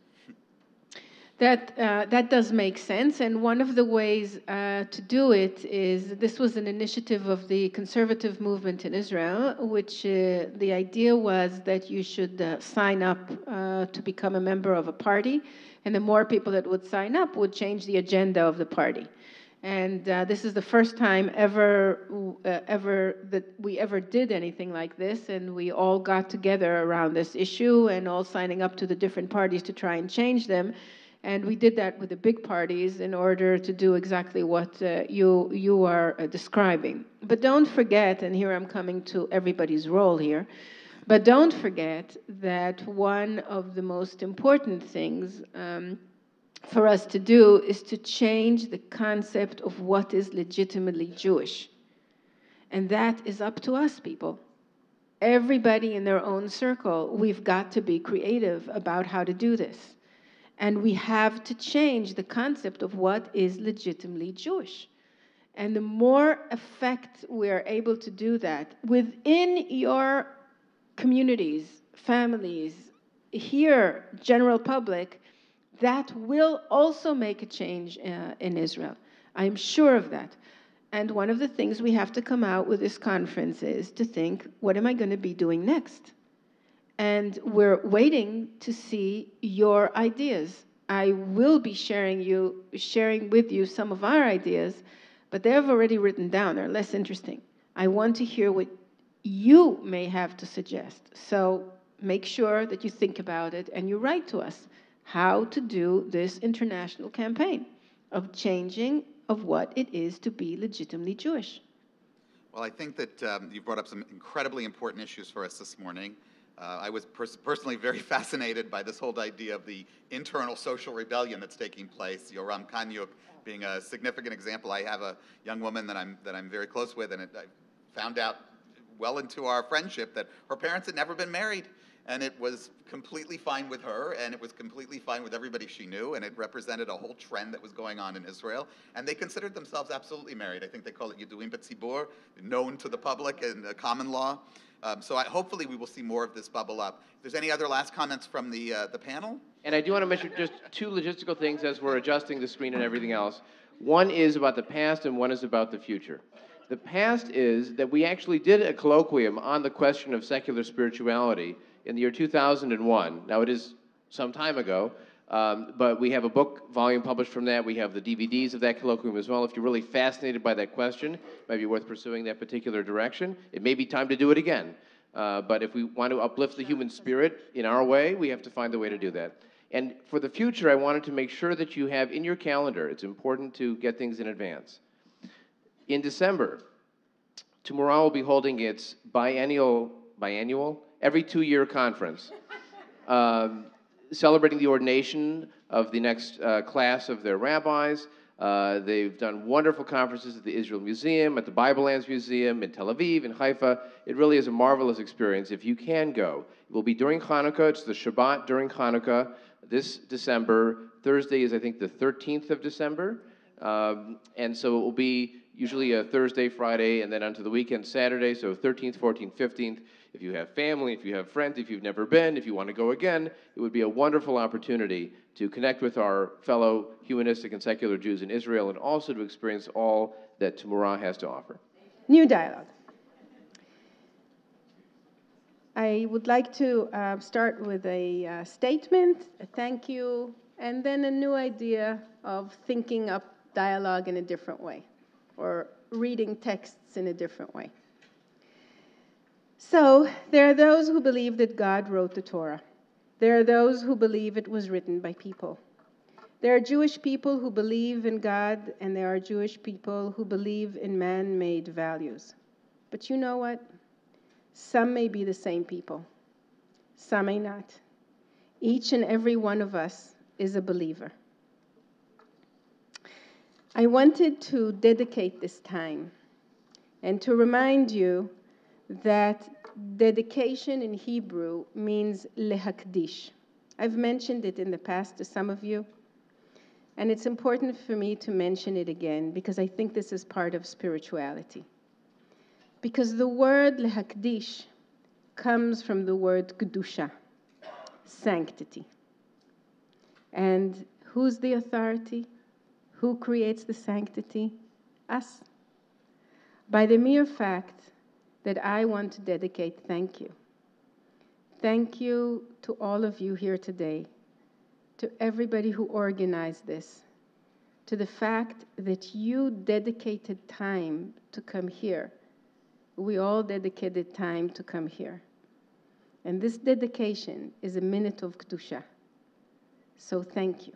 That, uh, that does make sense, and one of the ways uh, to do it is this was an initiative of the conservative movement in Israel, which uh, the idea was that you should uh, sign up uh, to become a member of a party, and the more people that would sign up would change the agenda of the party. And uh, this is the first time ever, ever that we ever did anything like this, and we all got together around this issue and all signing up to the different parties to try and change them. And we did that with the big parties in order to do exactly what uh, you, you are uh, describing. But don't forget, and here I'm coming to everybody's role here, but don't forget that one of the most important things um, for us to do is to change the concept of what is legitimately Jewish. And that is up to us, people. Everybody in their own circle, we've got to be creative about how to do this. And we have to change the concept of what is legitimately Jewish. And the more effect we're able to do that within your communities, families, here, general public, that will also make a change uh, in Israel. I'm sure of that. And one of the things we have to come out with this conference is to think, what am I going to be doing next? And we're waiting to see your ideas. I will be sharing you sharing with you some of our ideas, but they've already written down. They're less interesting. I want to hear what you may have to suggest. So make sure that you think about it and you write to us how to do this international campaign of changing of what it is to be legitimately Jewish. Well, I think that um, you brought up some incredibly important issues for us this morning. Uh, I was pers- personally very [laughs] fascinated by this whole idea of the internal social rebellion that's taking place. Yoram Kaniuk being a significant example. I have a young woman that I'm that I'm very close with, and it, I found out well into our friendship that her parents had never been married, and it was completely fine with her, and it was completely fine with everybody she knew, and it represented a whole trend that was going on in Israel. And they considered themselves absolutely married. I think they call it Yeduim B'tzibur, known to the public and uh, common law. Um, so I, hopefully we will see more of this bubble up. If there's any other last comments from the, uh, the panel? And I do want to mention just two logistical things as we're adjusting the screen and everything else. One is about the past, and one is about the future. The past is that we actually did a colloquium on the question of secular spirituality in the year 2001. Now, it is some time ago, um, but we have a book volume published from that. We have the DVDs of that colloquium as well. If you're really fascinated by that question, it might be worth pursuing that particular direction. It may be time to do it again. Uh, but if we want to uplift the human spirit in our way, we have to find a way to do that. And for the future, I wanted to make sure that you have in your calendar, it's important to get things in advance. In December, Tmura will be holding its biennial, biannual, every two-year conference, um, celebrating the ordination of the next uh, class of their rabbis. Uh, they've done wonderful conferences at the Israel Museum, at the Bible Lands Museum, in Tel Aviv, in Haifa. It really is a marvelous experience if you can go. It will be during Hanukkah. It's the Shabbat during Hanukkah. this December. Thursday is, I think, the 13th of December. Um, and so it will be usually a Thursday, Friday, and then onto the weekend, Saturday. So 13th, 14th, 15th. If you have family, if you have friends, if you've never been, if you want to go again, it would be a wonderful opportunity to connect with our fellow humanistic and secular Jews in Israel and also to experience all that Tmura has to offer. New dialogue. I would like to uh, start with a uh, statement, a thank you, and then a new idea of thinking up dialogue in a different way or reading texts in a different way. So, there are those who believe that God wrote the Torah. There are those who believe it was written by people. There are Jewish people who believe in God, and there are Jewish people who believe in man made values. But you know what? Some may be the same people, some may not. Each and every one of us is a believer. I wanted to dedicate this time and to remind you that dedication in Hebrew means lehakdish. I've mentioned it in the past to some of you, and it's important for me to mention it again because I think this is part of spirituality. Because the word lehakdish comes from the word kedusha, sanctity. And who's the authority? Who creates the sanctity? Us. By the mere fact that I want to dedicate thank you. Thank you to all of you here today, to everybody who organized this, to the fact that you dedicated time to come here we all dedicated time to come here. And this dedication is a minute of Kedusha. So thank you.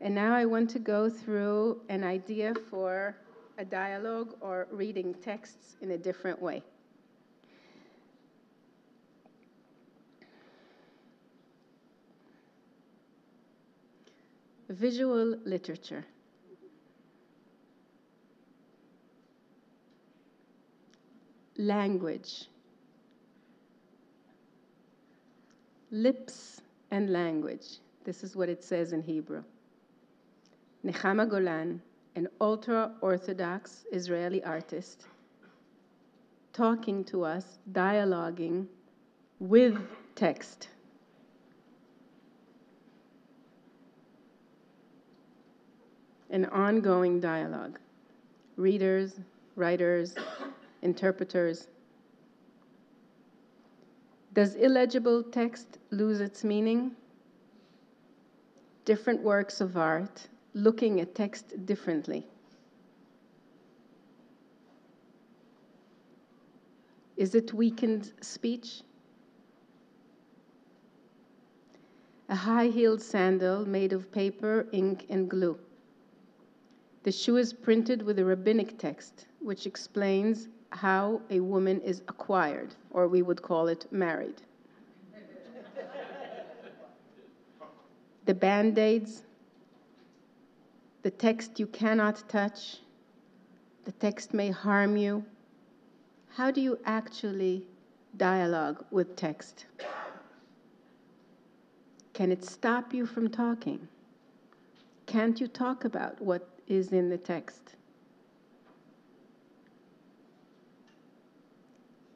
And now I want to go through an idea for a dialogue or reading texts in a different way. Visual literature. language. Lips and language. This is what it says in Hebrew. Nechama Golan, an ultra Orthodox Israeli artist, talking to us, dialoguing with text. An ongoing dialogue. Readers, writers, interpreters. Does illegible text lose its meaning? Different works of art looking at text differently. Is it weakened speech? A high heeled sandal made of paper, ink, and glue. The shoe is printed with a rabbinic text, which explains how a woman is acquired, or we would call it married. [laughs] the band aids, the text you cannot touch, the text may harm you. How do you actually dialogue with text? Can it stop you from talking? Can't you talk about what is in the text?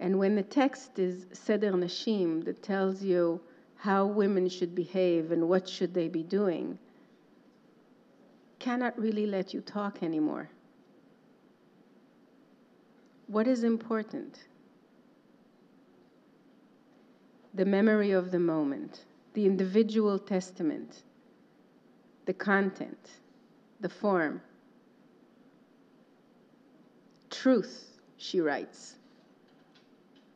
And when the text is Seder Nashim that tells you how women should behave and what should they be doing, cannot really let you talk anymore. What is important? The memory of the moment, the individual testament, the content, the form. Truth, she writes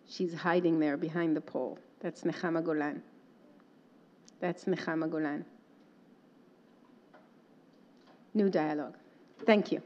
She's hiding there behind the pole. That's Nechama Golan. That's Nechama Golan. New dialogue. Thank you.